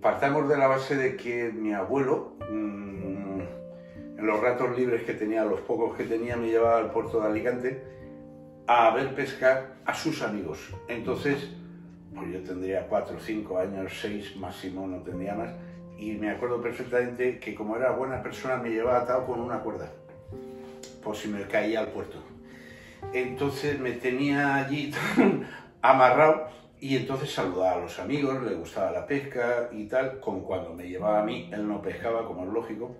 partamos de la base de que mi abuelo, mm, en los ratos libres que tenía, los pocos que tenía, me llevaba al puerto de Alicante a ver pescar a sus amigos. Entonces, pues yo tendría cuatro, cinco años, seis máximo, no tendría más. Y me acuerdo perfectamente que como era buena persona me llevaba atado con una cuerda, por si me caía al puerto. Entonces me tenía allí amarrado y entonces saludaba a los amigos, le gustaba la pesca y tal, como cuando me llevaba a mí, él no pescaba, como es lógico.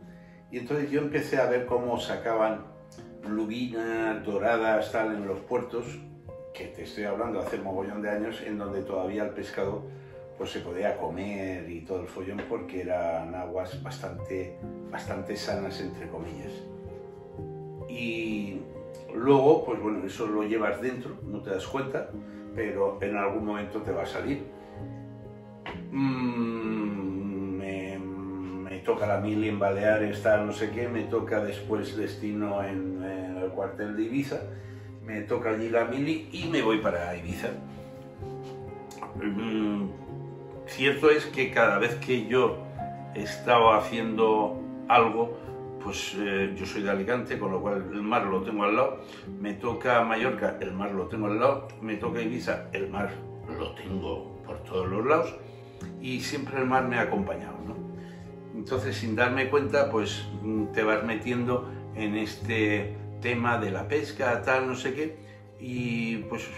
Y entonces yo empecé a ver cómo sacaban lubinas doradas, tal, en los puertos, que te estoy hablando hace mogollón de años, en donde todavía el pescado pues se podía comer y todo el follón porque eran aguas bastante, bastante sanas, entre comillas. Y luego, pues bueno, eso lo llevas dentro, no te das cuenta, pero en algún momento te va a salir. Mm, me, toca la mili en Baleares, tal, no sé qué, me toca después destino en, en el cuartel de Ibiza, me toca allí la mili y me voy para Ibiza. Mm, cierto es que cada vez que yo estaba haciendo algo, pues eh, yo soy de Alicante, con lo cual el mar lo tengo al lado, me toca Mallorca, el mar lo tengo al lado, me toca Ibiza, el mar lo tengo por todos los lados y siempre el mar me ha acompañado. ¿no? Entonces, sin darme cuenta, pues te vas metiendo en este tema de la pesca, tal, no sé qué, y pues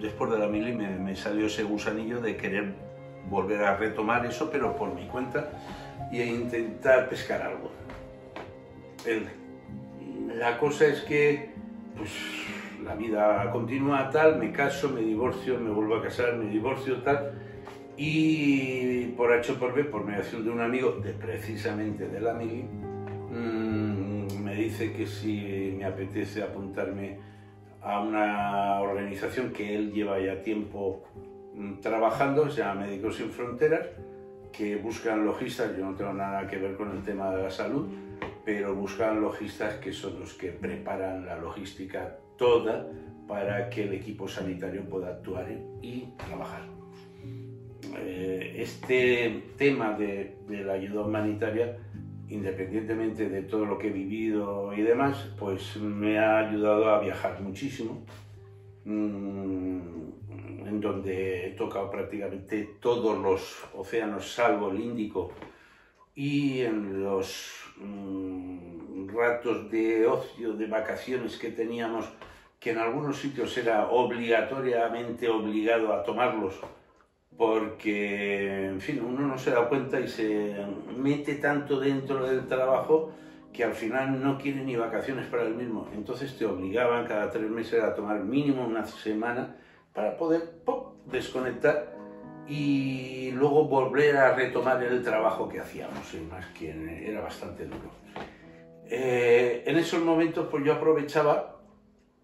después de la mili me, salió ese gusanillo de querer volver a retomar eso, pero por mi cuenta, y a intentar pescar algo. La cosa es que pues, la vida continúa tal, me caso, me divorcio, me vuelvo a casar, me divorcio tal, y por H por B, por mediación de un amigo, de precisamente de la mili, mmm, me dice que si me apetece apuntarme a una organización que él lleva ya tiempo mm, trabajando, se llama Médicos Sin Fronteras, que buscan logistas, yo no tengo nada que ver con el tema de la salud, pero buscan logistas que son los que preparan la logística toda para que el equipo sanitario pueda actuar y trabajar. Eh, este tema de, la ayuda humanitaria independientemente de todo lo que he vivido y demás, pues me ha ayudado a viajar muchísimo, mmm, en donde he tocado prácticamente todos los océanos, salvo el Índico, y en los mmm, ratos de ocio, de vacaciones que teníamos, que en algunos sitios era obligatoriamente obligado a tomarlos, porque, en fin, uno no se da cuenta y se mete tanto dentro del trabajo que al final no quiere ni vacaciones para el mismo. Entonces te obligaban cada tres meses a tomar mínimo una semana para poder ¡pop! desconectar y luego volver a retomar el trabajo que hacíamos, y más que era bastante duro. Eh, en esos momentos pues yo aprovechaba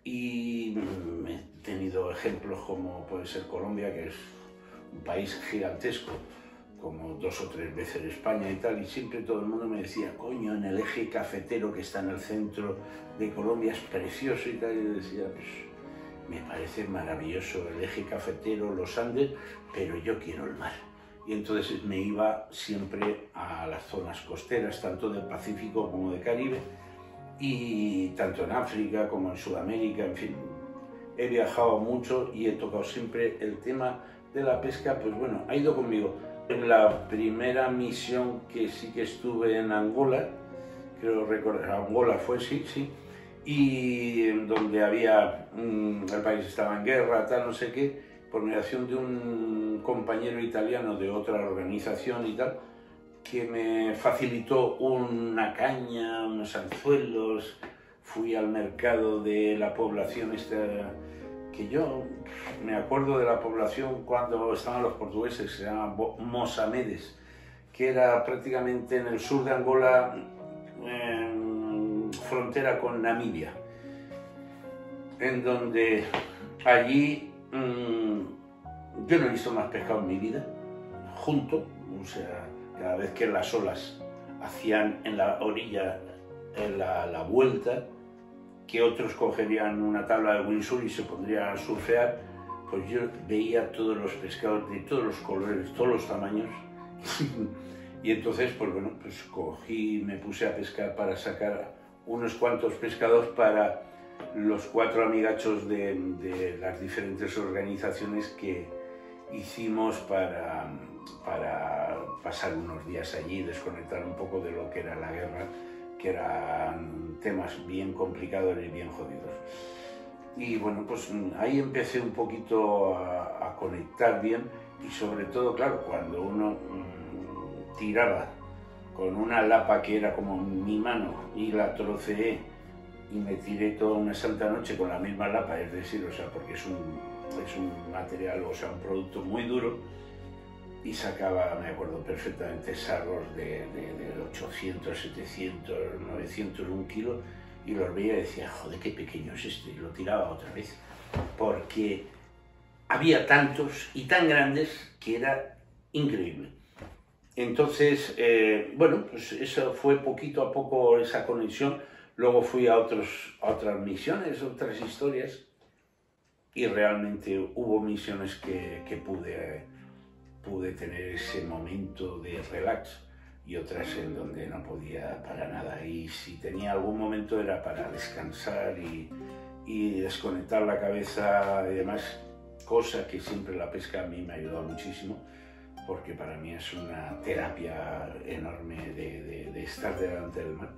y he tenido ejemplos como puede ser Colombia, que es un país gigantesco, como dos o tres veces España y tal, y siempre todo el mundo me decía, coño, en el eje cafetero que está en el centro de Colombia es precioso y tal, y decía, pues me parece maravilloso el eje cafetero, los Andes, pero yo quiero el mar. Y entonces me iba siempre a las zonas costeras, tanto del Pacífico como de Caribe, y tanto en África como en Sudamérica, en fin, he viajado mucho y he tocado siempre el tema de la pesca, pues bueno, ha ido conmigo. En la primera misión que sí que estuve en Angola, creo recordar, Angola fue, sí, sí, y donde había, mmm, el país estaba en guerra, tal, no sé qué, por mediación de un compañero italiano de otra organización y tal, que me facilitó una caña, unos anzuelos, fui al mercado de la población esta que yo me acuerdo de la población cuando estaban los portugueses, se llama Mosamedes, que era prácticamente en el sur de Angola, en frontera con Namibia, en donde allí mmm, yo no he visto más pescado en mi vida, junto, o sea, cada vez que las olas hacían en la orilla en la, la vuelta, que otros cogerían una tabla de windsurf y se pondrían a surfear, pues yo veía todos los pescados de todos los colores, todos los tamaños, y entonces, pues bueno, pues cogí, me puse a pescar para sacar unos cuantos pescados para los cuatro amigachos de, las diferentes organizaciones que hicimos para, para pasar unos días allí, desconectar un poco de lo que era la guerra, que eran temas bien complicados y bien jodidos. Y bueno, pues ahí empecé un poquito a, a conectar bien y sobre todo, claro, cuando uno mm, tiraba con una lapa que era como mi mano y la troceé y me tiré toda una santa noche con la misma lapa, es decir, o sea, porque es un, es un material, o sea, un producto muy duro, y sacaba, me acuerdo perfectamente, sarros de, de, de 800, 700, 900, un kilo, y los veía y decía, joder, qué pequeño es este, y lo tiraba otra vez, porque había tantos y tan grandes que era increíble. Entonces, eh, bueno, pues eso fue poquito a poco esa conexión. Luego fui a, otros, a otras misiones, otras historias, y realmente hubo misiones que, pude, pude tener ese momento de relax y otras en donde no podía para nada. Y si tenía algún momento era para descansar y, y desconectar la cabeza y demás, cosa que siempre la pesca a mí me ha ayudado muchísimo porque para mí es una terapia enorme de, estar delante del mar.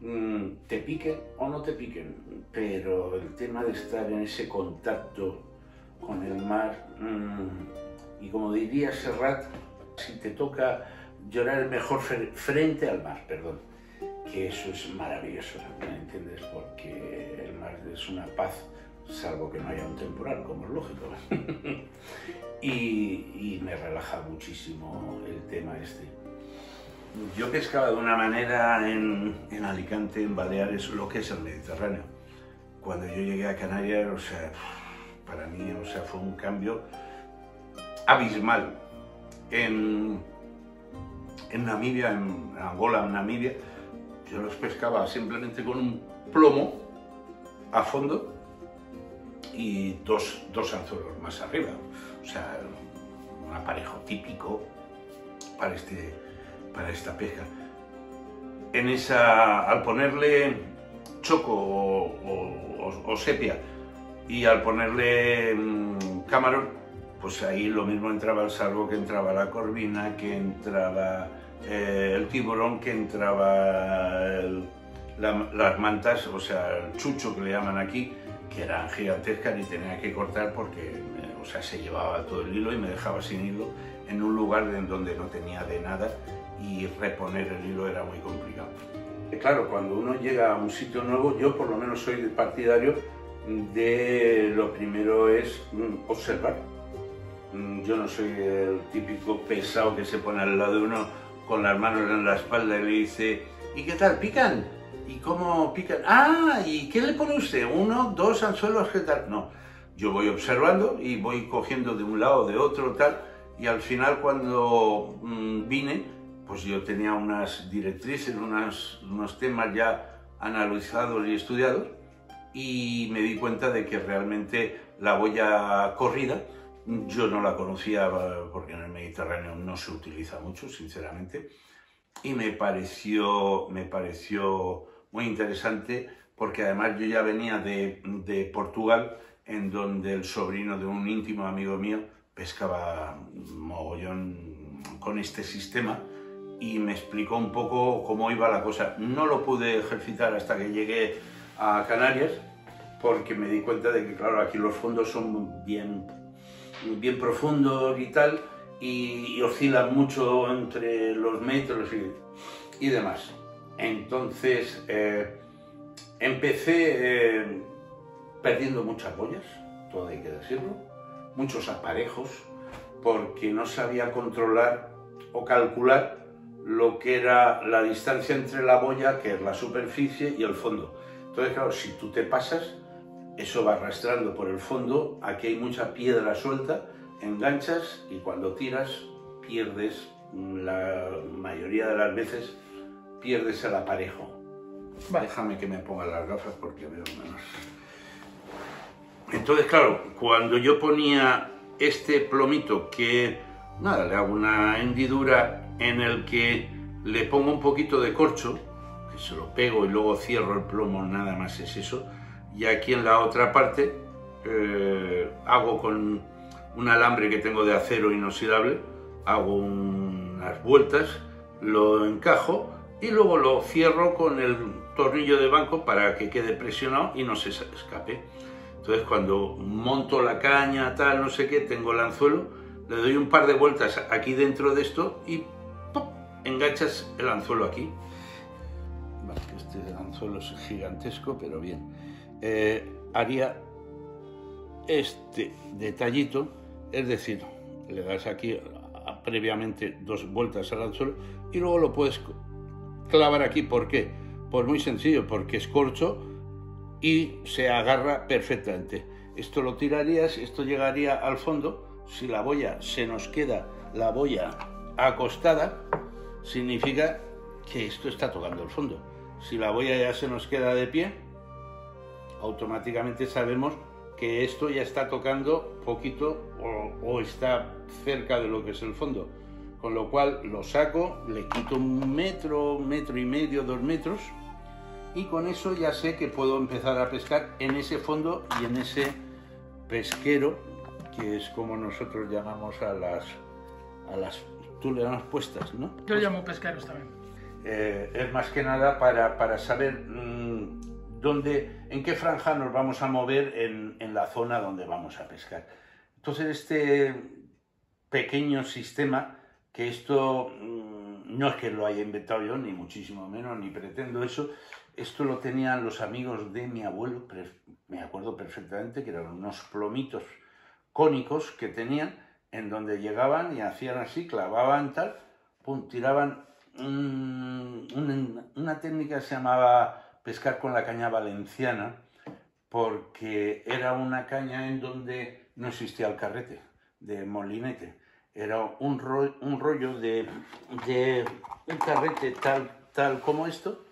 Mm, te piquen o no te piquen, pero el tema de estar en ese contacto con el mar, mmm, y como diría Serrat, si te toca llorar mejor frente al mar, perdón, que eso es maravilloso, ¿me entiendes? Porque el mar es una paz, salvo que no haya un temporal, como es lógico. y, me relaja muchísimo el tema este. Yo pescaba de una manera en, en, Alicante, en Baleares, lo que es el Mediterráneo. Cuando yo llegué a Canarias, o sea, para mí o sea, fue un cambio abismal. En, en Namibia, en Angola, en Namibia, yo los pescaba simplemente con un plomo a fondo y dos, dos anzuelos más arriba. O sea, un aparejo típico para este, para esta pesca. En esa, al ponerle choco o, sepia y al ponerle mmm, camarón, pues ahí lo mismo entraba el salvo que entraba la corvina, que entraba eh, el tiburón, que entraba las mantas, o sea, el chucho que le llaman aquí, que eran gigantescas y tenía que cortar porque o sea, se llevaba todo el hilo y me dejaba sin hilo en un lugar en donde no tenía de nada y reponer el hilo era muy complicado. Claro, cuando uno llega a un sitio nuevo, yo por lo menos soy partidario de lo primero es mm, observar. Mm, yo no soy el típico pesado que se pone al lado de uno con las manos en la espalda y le dice, ¿y qué tal? ¿Pican? ¿Y cómo pican? Ah, ¿y qué le pone usted? ¿Uno, dos anzuelos? ¿Qué tal? No, yo voy observando y voy cogiendo de un lado, de otro, tal, y al final cuando mmm, vine, pues yo tenía unas directrices, unas, unos temas ya analizados y estudiados, y me di cuenta de que realmente la boya corrida yo no la conocía porque en el Mediterráneo no se utiliza mucho, sinceramente, y me pareció, me pareció muy interesante porque además yo ya venía de, de Portugal en donde el sobrino de un íntimo amigo mío pescaba mogollón con este sistema y me explicó un poco cómo iba la cosa. No lo pude ejercitar hasta que llegué a Canarias porque me di cuenta de que, claro, aquí los fondos son bien, bien profundos y tal y, y oscilan mucho entre los metros y, y demás. Entonces, eh, empecé... Eh, perdiendo muchas boyas, todo hay que decirlo, muchos aparejos, porque no sabía controlar o calcular lo que era la distancia entre la boya, que es la superficie, y el fondo. Entonces, claro, si tú te pasas, eso va arrastrando por el fondo, aquí hay mucha piedra suelta, enganchas y cuando tiras pierdes, la mayoría de las veces, pierdes el aparejo. Vale. Déjame que me ponga las gafas porque veo menos. Entonces, claro, cuando yo ponía este plomito que nada, le hago una hendidura en el que le pongo un poquito de corcho, que se lo pego y luego cierro el plomo, nada más es eso. Y aquí en la otra parte eh, hago con un alambre que tengo de acero inoxidable, hago unas vueltas, lo encajo y luego lo cierro con el tornillo de banco para que quede presionado y no se escape. Entonces cuando monto la caña, tal, no sé qué, tengo el anzuelo, le doy un par de vueltas aquí dentro de esto y ¡pop! enganchas el anzuelo aquí. este anzuelo es gigantesco, pero bien. Eh, haría este detallito, es decir, le das aquí previamente dos vueltas al anzuelo y luego lo puedes clavar aquí. ¿Por qué? Pues muy sencillo, porque es corcho y se agarra perfectamente. Esto lo tirarías, esto llegaría al fondo. Si la boya se nos queda la boya acostada, significa que esto está tocando el fondo. Si la boya ya se nos queda de pie, automáticamente sabemos que esto ya está tocando poquito o, o, está cerca de lo que es el fondo. Con lo cual lo saco, le quito un metro, metro y medio, dos metros y con eso ya sé que puedo empezar a pescar en ese fondo y en ese pesquero que es como nosotros llamamos a las a las tú le llamas puestas no yo llamo pesqueros también. Eh, es más que nada para, para saber mmm, dónde en qué franja nos vamos a mover en, en la zona donde vamos a pescar. Entonces este pequeño sistema que esto mmm, no es que lo haya inventado yo ni muchísimo menos ni pretendo eso esto lo tenían los amigos de mi abuelo, me acuerdo perfectamente que eran unos plomitos cónicos que tenían, en donde llegaban y hacían así, clavaban tal, pum, tiraban una técnica que se llamaba pescar con la caña valenciana, porque era una caña en donde no existía el carrete de molinete, era un, rollo, de, de un carrete tal, tal como esto,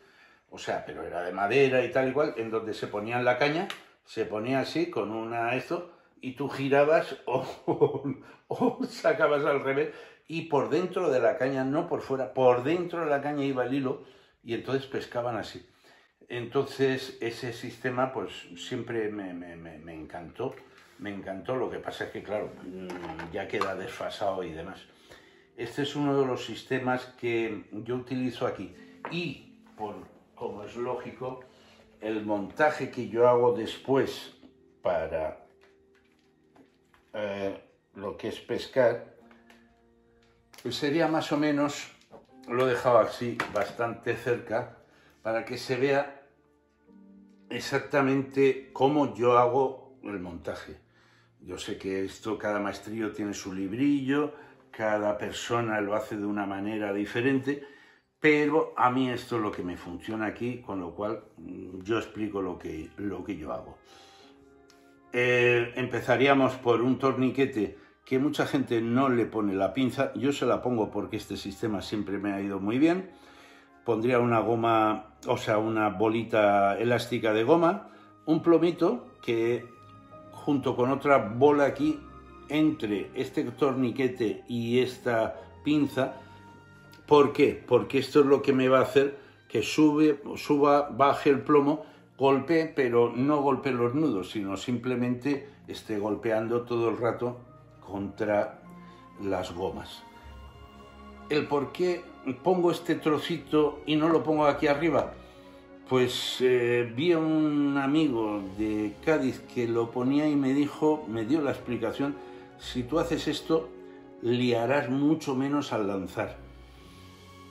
o sea, pero era de madera y tal igual, en donde se ponían la caña, se ponía así con una esto y tú girabas o, o, sacabas al revés y por dentro de la caña, no por fuera, por dentro de la caña iba el hilo y entonces pescaban así. Entonces ese sistema pues siempre me, me, me, me encantó, me encantó, lo que pasa es que claro, mm, ya queda desfasado y demás. Este es uno de los sistemas que yo utilizo aquí y por como es lógico, el montaje que yo hago después para eh, lo que es pescar, pues sería más o menos, lo he dejado así bastante cerca, para que se vea exactamente cómo yo hago el montaje. Yo sé que esto, cada maestrillo tiene su librillo, cada persona lo hace de una manera diferente, pero a mí esto es lo que me funciona aquí, con lo cual mm, yo explico lo que, lo que yo hago. Eh, empezaríamos por un torniquete que mucha gente no le pone la pinza, yo se la pongo porque este sistema siempre me ha ido muy bien. Pondría una goma, o sea, una bolita elástica de goma, un plomito que junto con otra bola aquí, entre este torniquete y esta pinza, ¿Por qué? Porque esto es lo que me va a hacer que sube, suba, baje el plomo, golpee, pero no golpee los nudos, sino simplemente esté golpeando todo el rato contra las gomas. El por qué pongo este trocito y no lo pongo aquí arriba, pues eh, vi a un amigo de Cádiz que lo ponía y me dijo, me dio la explicación, si tú haces esto, liarás mucho menos al lanzar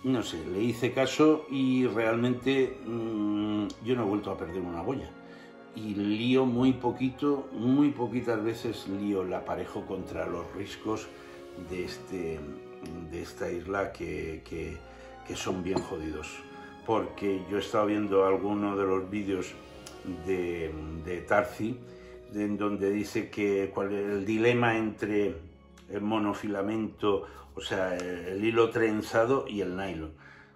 no sé, le hice caso y realmente mmm, yo no he vuelto a perder una boya. Y lío muy poquito, muy poquitas veces lío el aparejo contra los riscos de, este, de esta isla que, que, son bien jodidos. Porque yo he estado viendo algunos de los vídeos de, de Tarzi, en donde dice que cuál es el dilema entre el monofilamento o sea, el hilo trenzado y el nylon.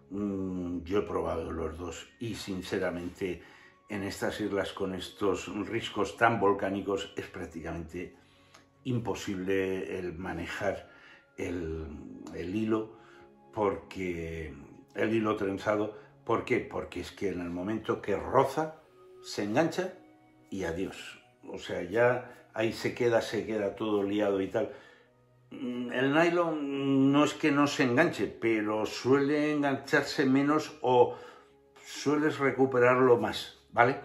Mm, yo he probado los dos y sinceramente en estas islas con estos riscos tan volcánicos es prácticamente imposible el manejar el, hilo porque el hilo trenzado, ¿por qué? Porque es que en el momento que roza, se engancha y adiós. O sea, ya ahí se queda, se queda todo liado y tal. Mm, el nylon no es que no se enganche, pero suele engancharse menos o sueles recuperarlo más, ¿vale?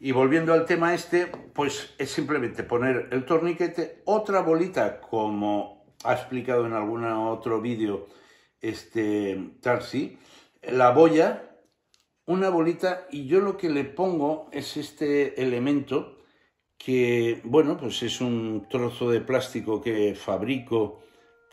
Y volviendo al tema este, pues es simplemente poner el torniquete, otra bolita, como ha explicado en algún otro vídeo este Tarsi, la boya, una bolita, y yo lo que le pongo es este elemento que, bueno, pues es un trozo de plástico que fabrico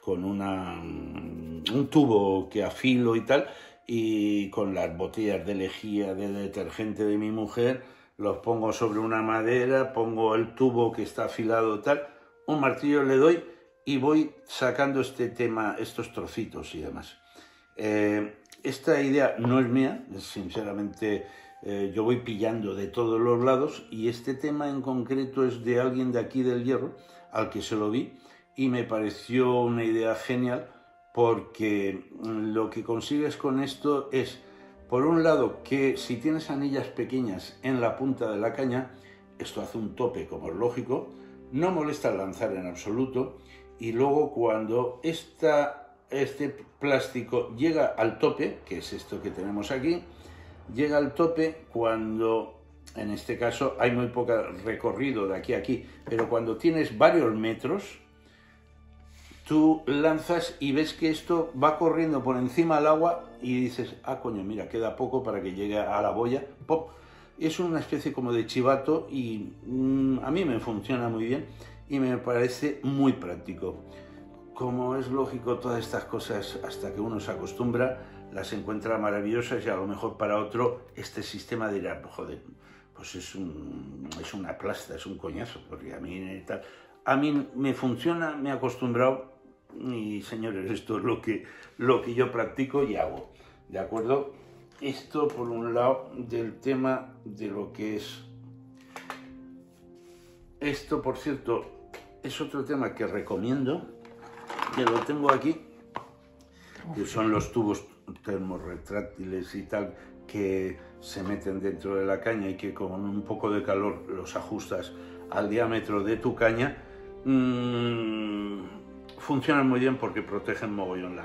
con una, un tubo que afilo y tal, y con las botellas de lejía de detergente de mi mujer, los pongo sobre una madera, pongo el tubo que está afilado y tal, un martillo le doy y voy sacando este tema, estos trocitos y demás. Eh, esta idea no es mía, sinceramente eh, yo voy pillando de todos los lados y este tema en concreto es de alguien de aquí del Hierro al que se lo vi y me pareció una idea genial porque lo que consigues con esto es, por un lado, que si tienes anillas pequeñas en la punta de la caña, esto hace un tope como es lógico, no molesta lanzar en absoluto y luego cuando esta, este plástico llega al tope, que es esto que tenemos aquí, llega al tope cuando, en este caso, hay muy poco recorrido de aquí a aquí, pero cuando tienes varios metros, tú lanzas y ves que esto va corriendo por encima del agua y dices, ah, coño, mira, queda poco para que llegue a la boya, ¡pop! Es una especie como de chivato y mm, a mí me funciona muy bien y me parece muy práctico. Como es lógico, todas estas cosas, hasta que uno se acostumbra, las encuentra maravillosas y a lo mejor para otro este sistema dirá, joder, pues es, un, es una plasta, es un coñazo, porque a mí tal. A mí me funciona, me he acostumbrado y señores, esto es lo que, lo que yo practico y hago, ¿de acuerdo? Esto por un lado del tema de lo que es... Esto, por cierto, es otro tema que recomiendo, que lo tengo aquí, que son los tubos termorretráctiles y tal que se meten dentro de la caña y que con un poco de calor los ajustas al diámetro de tu caña, mmm, funcionan muy bien porque protegen mogollón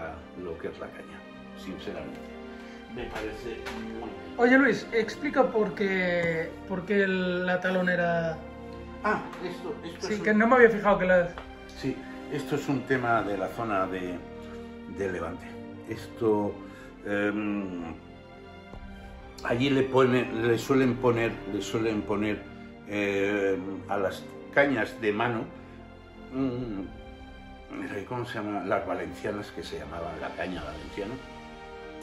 lo que es la caña, sinceramente. Me parece muy bien. Oye Luis, explica por qué, por qué la talonera... Ah, esto, esto Sí, que no me había fijado que la... Sí, esto es un tema de la zona de, de Levante. Esto Em, allí le, le suelen poner, le suelen poner em, a las cañas de mano, ¿cómo se llama? Las valencianas, que se llamaba la caña valenciana.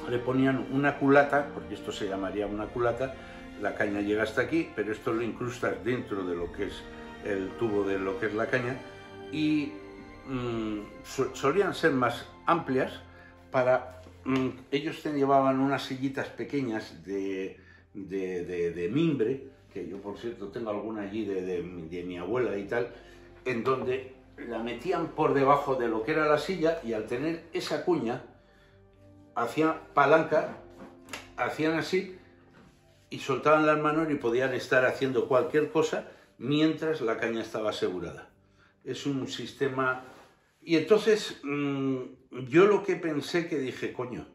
Le ponían una culata, porque esto se llamaría una culata, la caña llega hasta aquí, pero esto lo incrustas dentro de lo que es el tubo de lo que es la caña y mm, solían ser más amplias para Mm, ellos te llevaban unas sillitas pequeñas de, de, mimbre, que yo por cierto tengo alguna allí de, mi abuela y tal, en donde la metían por debajo de lo que era la silla y al tener esa cuña, hacían palanca, hacían así y soltaban las manos y podían estar haciendo cualquier cosa mientras la caña estaba asegurada. Es un sistema y entonces mm, yo lo que pensé que dije, coño,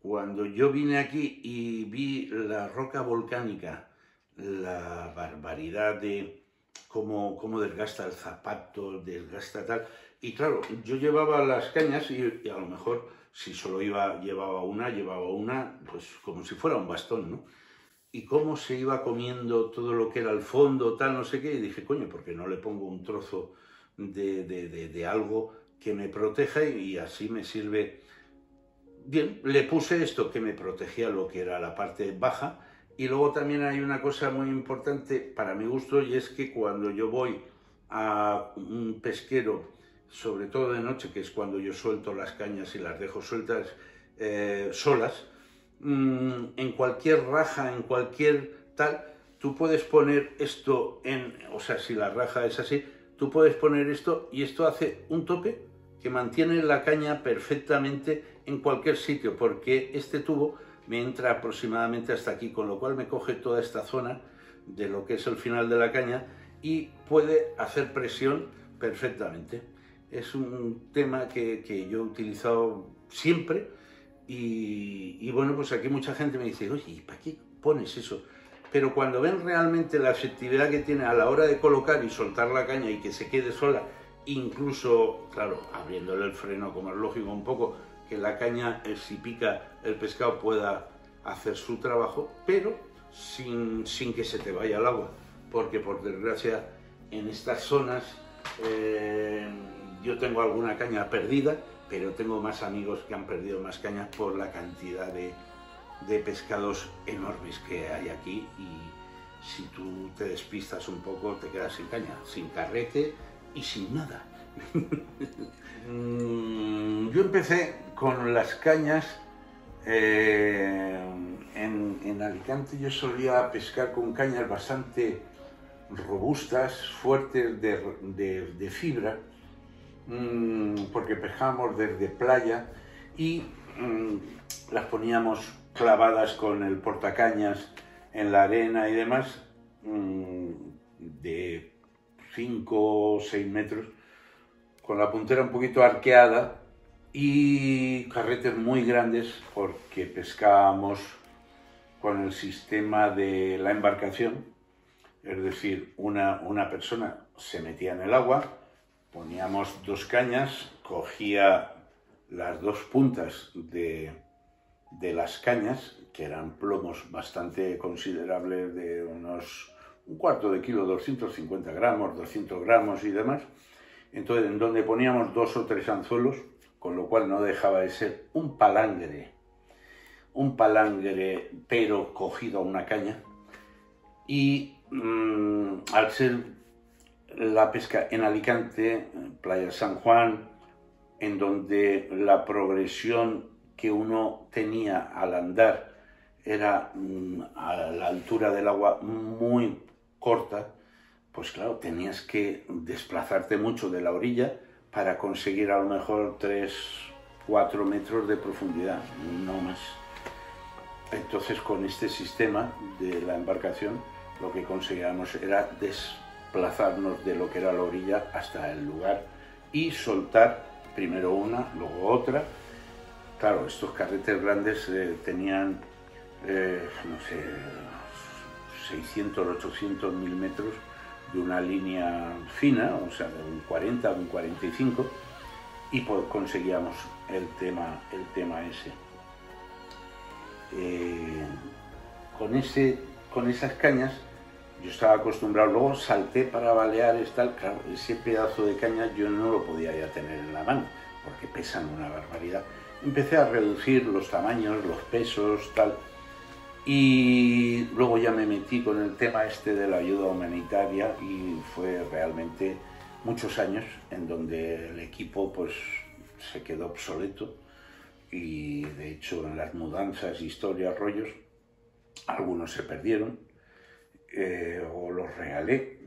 cuando yo vine aquí y vi la roca volcánica, la barbaridad de cómo, cómo desgasta el zapato, desgasta tal, y claro, yo llevaba las cañas y, a lo mejor si solo iba, llevaba una, llevaba una, pues como si fuera un bastón, ¿no? Y cómo se iba comiendo todo lo que era el fondo, tal, no sé qué, y dije, coño, ¿por qué no le pongo un trozo de, de, de algo que me proteja y así me sirve. Bien, le puse esto que me protegía lo que era la parte baja y luego también hay una cosa muy importante para mi gusto y es que cuando yo voy a un pesquero, sobre todo de noche, que es cuando yo suelto las cañas y las dejo sueltas eh, solas, mm, en cualquier raja, en cualquier tal, tú puedes poner esto en, o sea, si la raja es así, tú puedes poner esto y esto hace un tope que mantiene la caña perfectamente en cualquier sitio, porque este tubo me entra aproximadamente hasta aquí, con lo cual me coge toda esta zona de lo que es el final de la caña y puede hacer presión perfectamente. Es un tema que, yo he utilizado siempre y, y, bueno, pues aquí mucha gente me dice, oye, ¿y para qué pones eso? Pero cuando ven realmente la efectividad que tiene a la hora de colocar y soltar la caña y que se quede sola incluso, claro, abriéndole el freno como es lógico un poco, que la caña, eh, si pica el pescado, pueda hacer su trabajo, pero sin, que se te vaya el agua, porque por desgracia en estas zonas eh, yo tengo alguna caña perdida, pero tengo más amigos que han perdido más cañas por la cantidad de, de pescados enormes que hay aquí. Y si tú te despistas un poco te quedas sin caña, sin carrete, y sin nada. Mm, yo empecé con las cañas. Eh, en, Alicante yo solía pescar con cañas bastante robustas, fuertes de, fibra, mm, porque pescábamos desde playa y mm, las poníamos clavadas con el portacañas en la arena y demás, de 5 o 6 metros, con la puntera un poquito arqueada y carretes muy grandes porque pescábamos con el sistema de la embarcación, es decir, una, una persona se metía en el agua, poníamos dos cañas, cogía las dos puntas de, de las cañas, que eran plomos bastante considerables de unos un cuarto de kilo, 250 gramos, 200 gramos y demás. Entonces, en donde poníamos dos o tres anzuelos, con lo cual no dejaba de ser un palangre, un palangre, pero cogido a una caña. Y mm, al ser la pesca en Alicante, Playa San Juan, en donde la progresión que uno tenía al andar era mm, a la altura del agua muy corta, pues claro, tenías que desplazarte mucho de la orilla para conseguir a lo mejor 3, 4 metros de profundidad, no más. Entonces con este sistema de la embarcación lo que conseguíamos era desplazarnos de lo que era la orilla hasta el lugar y soltar primero una, luego otra. Claro, estos carretes grandes eh, tenían, eh, no sé, 600, 800 mil metros de una línea fina, o sea, de un 40, un 45, y pues conseguíamos el tema, el tema ese. Eh, con, ese. Con esas cañas yo estaba acostumbrado, luego salté para balear, tal, claro, ese pedazo de caña yo no lo podía ya tener en la mano, porque pesan una barbaridad. Empecé a reducir los tamaños, los pesos, tal, y luego ya me metí con el tema este de la ayuda humanitaria y fue realmente muchos años en donde el equipo pues se quedó obsoleto y de hecho en las mudanzas, historias, rollos, algunos se perdieron eh, o los regalé.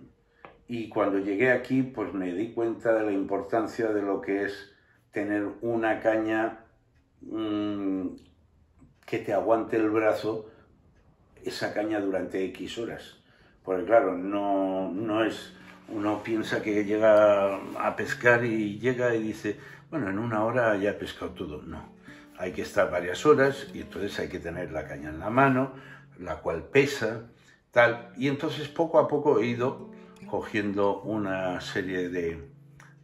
Y cuando llegué aquí pues me di cuenta de la importancia de lo que es tener una caña mm, que te aguante el brazo esa caña durante X horas. Porque claro, no, no es, uno piensa que llega a pescar y llega y dice, bueno, en una hora ya he pescado todo. No, hay que estar varias horas y entonces hay que tener la caña en la mano, la cual pesa, tal. Y entonces poco a poco he ido cogiendo una serie de,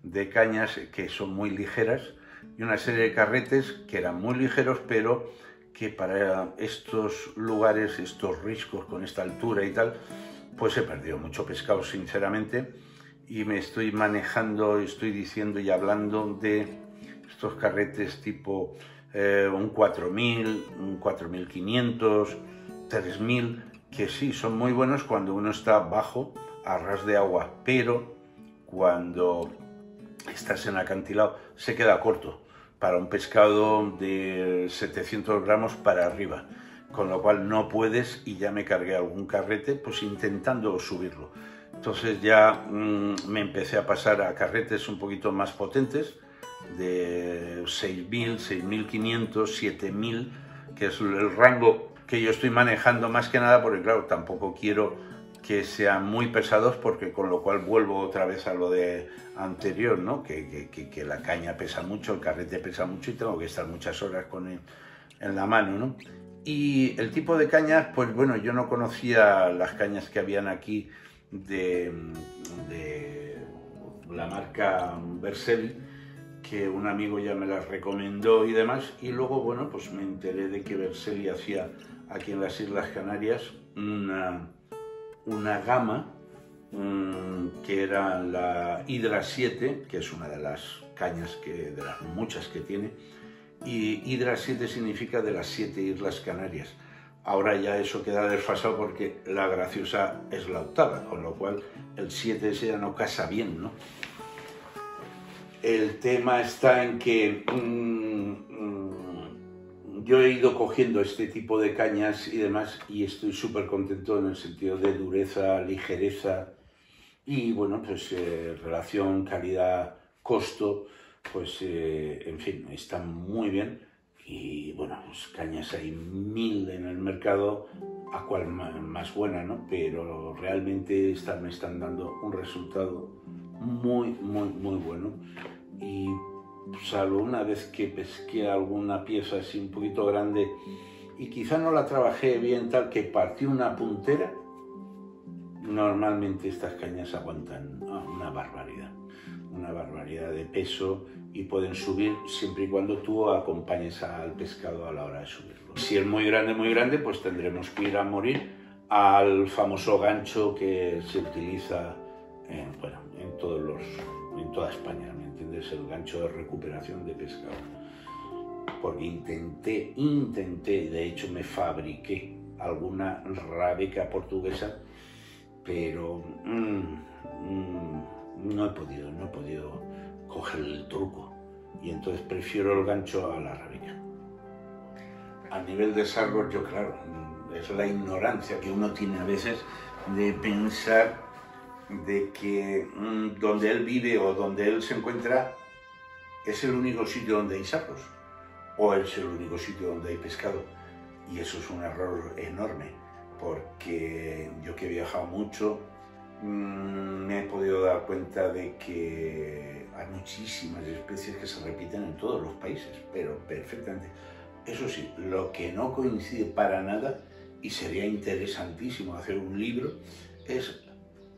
de cañas que son muy ligeras y una serie de carretes que eran muy ligeros, pero que para estos lugares, estos riscos con esta altura y tal, pues he perdido mucho pescado, sinceramente, y me estoy manejando, estoy diciendo y hablando de estos carretes tipo eh, un 4000, un 4500, 3000, que sí, son muy buenos cuando uno está bajo, a ras de agua, pero cuando estás en acantilado se queda corto para un pescado de 700 gramos para arriba, con lo cual no puedes y ya me cargué algún carrete pues intentando subirlo. Entonces ya mm, me empecé a pasar a carretes un poquito más potentes, de 6.000, 6.500, 7.000, que es el rango que yo estoy manejando más que nada, porque claro, tampoco quiero que sean muy pesados, porque con lo cual vuelvo otra vez a lo de anterior, ¿no? Que, que, la caña pesa mucho, el carrete pesa mucho y tengo que estar muchas horas con él en la mano, ¿no? Y el tipo de cañas, pues bueno, yo no conocía las cañas que habían aquí de, de la marca Berselli, que un amigo ya me las recomendó y demás, y luego, bueno, pues me enteré de que Berselli hacía aquí en las Islas Canarias una, una gama mm, que era la Hydra 7, que es una de las cañas que, de las muchas que tiene, y Hydra 7 significa de las siete Islas Canarias. Ahora ya eso queda desfasado porque la graciosa es la octava, con lo cual el 7 ese ya no casa bien, ¿no? El tema está en que mm, mm, yo he ido cogiendo este tipo de cañas y demás y estoy súper contento en el sentido de dureza, ligereza y bueno, pues eh, relación calidad-costo, pues eh, en fin, están muy bien y bueno, pues cañas hay mil en el mercado, a cual más buena, ¿no? Pero realmente están, me están dando un resultado muy, muy, muy bueno. Salvo una vez que pesqué alguna pieza así un poquito grande y quizá no la trabajé bien tal que partí una puntera, normalmente estas cañas aguantan una barbaridad, una barbaridad de peso y pueden subir siempre y cuando tú acompañes al pescado a la hora de subirlo. Si es muy grande, muy grande, pues tendremos que ir a morir al famoso gancho que se utiliza en, bueno, en, todos los, en toda España, ¿me entiendes? El gancho de recuperación de pescado. Porque intenté, intenté, de hecho me fabriqué alguna rabeca portuguesa, pero mm, mm, no he podido, no he podido coger el truco. Y entonces prefiero el gancho a la rabeca. A nivel de sargos, yo claro, es la ignorancia que uno tiene a veces de pensar de que mm, donde él vive o donde él se encuentra es el único sitio donde hay sapos o es el único sitio donde hay pescado. Y eso es un error enorme, porque yo que he viajado mucho, mm, me he podido dar cuenta de que hay muchísimas especies que se repiten en todos los países, pero perfectamente. Eso sí, lo que no coincide para nada, y sería interesantísimo hacer un libro, es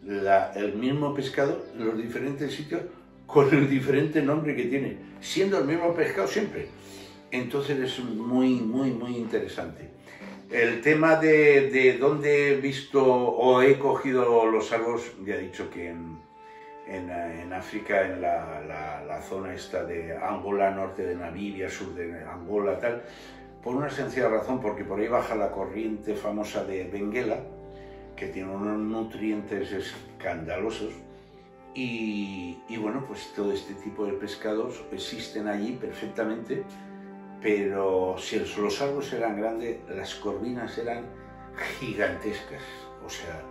el mismo pescado en los diferentes sitios con el diferente nombre que tiene, siendo el mismo pescado siempre. Entonces es muy, muy, muy interesante. El tema de, de dónde he visto o he cogido los salvos, ya he dicho que en, en, África, en la, la, la, zona esta de Angola, norte de Namibia, sur de Angola, tal, por una sencilla razón, porque por ahí baja la corriente famosa de Benguela, que tiene unos nutrientes escandalosos y, bueno, pues todo este tipo de pescados existen allí perfectamente, pero si los árboles eran grandes, las corvinas eran gigantescas. O sea,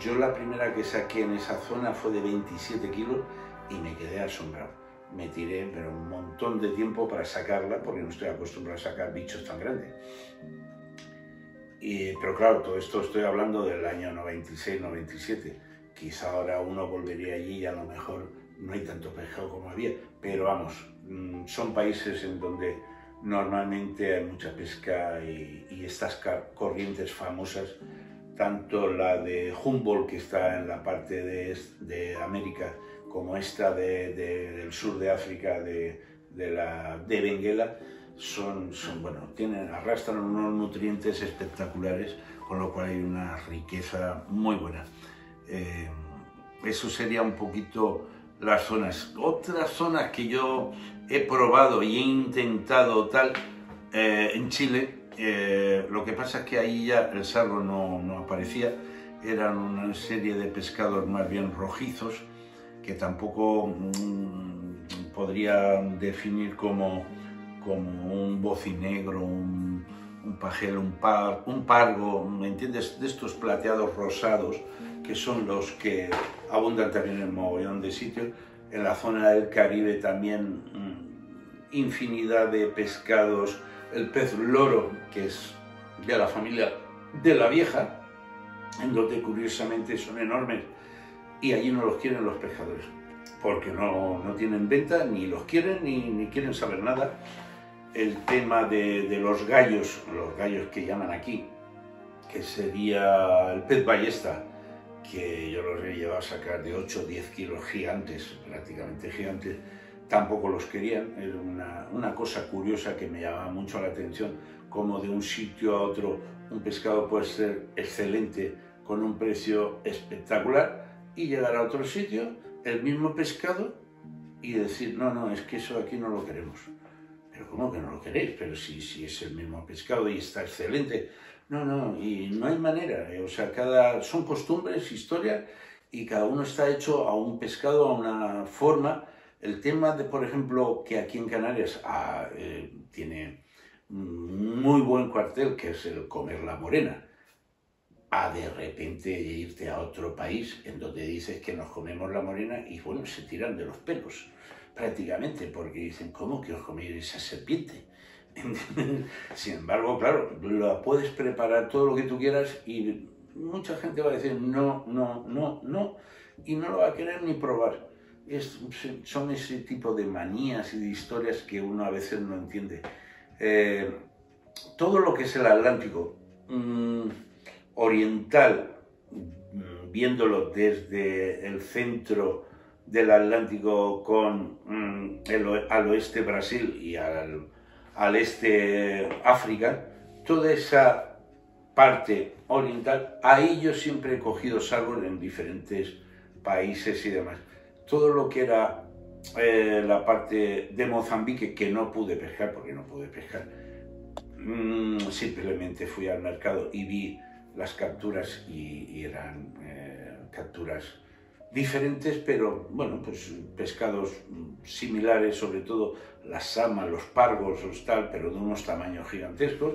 yo la primera que saqué en esa zona fue de 27 kilos y me quedé asombrado. Me tiré pero un montón de tiempo para sacarla porque no estoy acostumbrado a sacar bichos tan grandes pero claro, todo esto estoy hablando del año 96, 97. Quizá ahora uno volvería allí y a lo mejor no hay tanto pescado como había. Pero vamos, mm, son países en donde normalmente hay mucha pesca y, estas corrientes famosas, tanto la de Humboldt, que está en la parte de, de América, como esta de, del sur de África, de, la, de Benguela, son, bueno, tienen, arrastran unos nutrientes espectaculares, con lo cual hay una riqueza muy buena. Eh, eso sería un poquito las zonas. Otras zonas que yo he probado y he intentado tal, eh, en Chile, eh, lo que pasa es que ahí ya el sargo no, no, aparecía, eran una serie de pescados más bien rojizos, que tampoco mm, podría definir como como un bocinegro, un, un pajel, un, par, un pargo, ¿me entiendes? De estos plateados rosados, que son los que abundan también en mogollón de sitios. En la zona del Caribe también mm, infinidad de pescados, el pez loro, que es de la familia de la vieja, en donde curiosamente son enormes y allí no los quieren los pescadores, porque no, no tienen venta, ni los quieren, ni, ni quieren saber nada. El tema de, los gallos, los gallos que llaman aquí, que sería el pez ballesta, que yo los he llevado a sacar de 8 o 10 kilos gigantes, prácticamente gigantes, tampoco los querían. Era una, una cosa curiosa que me llamaba mucho la atención, como de un sitio a otro un pescado puede ser excelente con un precio espectacular y llegar a otro sitio, el mismo pescado y decir, no, no, es que eso aquí no lo queremos. Pero ¿cómo que no lo queréis? Pero si, si es el mismo pescado y está excelente. No, no, y no hay manera. O sea, cada, son costumbres, historia, y cada uno está hecho a un pescado, a una forma. El tema de, por ejemplo, que aquí en Canarias ah, eh, tiene muy buen cuartel, que es el comer la morena, a de repente irte a otro país en donde dices que nos comemos la morena y bueno, se tiran de los pelos prácticamente porque dicen, ¿cómo que os coméis esa serpiente? Sin embargo, claro, la puedes preparar todo lo que tú quieras y mucha gente va a decir no, no, no, no y no lo va a querer ni probar. Es, son ese tipo de manías y de historias que uno a veces no entiende. Eh, todo lo que es el Atlántico mmm, oriental, mmm, viéndolo desde el centro del Atlántico con mmm, el, al oeste Brasil y al, al este África, toda esa parte oriental, ahí yo siempre he cogido salvo en diferentes países y demás. Todo lo que era eh, la parte de Mozambique que no pude pescar, porque no pude pescar. Mm, simplemente fui al mercado y vi las capturas y, y eran eh, capturas diferentes, pero bueno, pues pescados similares, sobre todo las samas, los pargos, los tal, pero de unos tamaños gigantescos.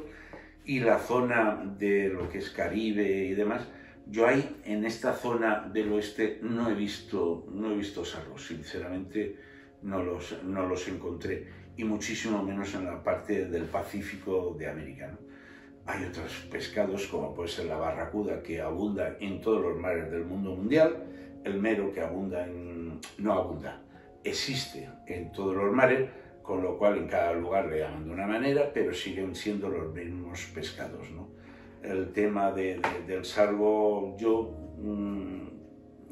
Y la zona de lo que es Caribe y demás, yo ahí, en esta zona del oeste, no he visto, no he visto sargos, sinceramente no los, no los encontré, y muchísimo menos en la parte del Pacífico de América. ¿no? Hay otros pescados, como puede ser la barracuda, que abunda en todos los mares del mundo mundial, el mero que abunda en... no abunda, existe en todos los mares, con lo cual en cada lugar le llaman de una manera, pero siguen siendo los mismos pescados. ¿no? el tema de, de, del sargo, yo, mmm,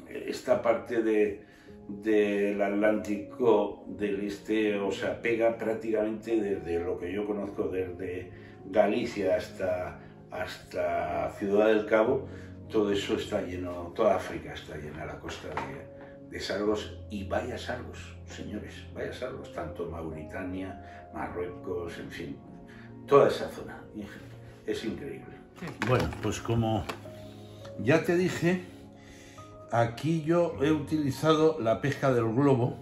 esta parte de, del Atlántico del Este, o sea, pega prácticamente desde lo que yo conozco, desde Galicia hasta, hasta Ciudad del Cabo, todo eso está lleno, toda África está llena, la costa de, de sargos, y vaya sargos, señores, vaya sargos, tanto Mauritania, Marruecos, en fin, toda esa zona, es increíble. Bueno, pues como ya te dije, aquí yo he utilizado la pesca del globo,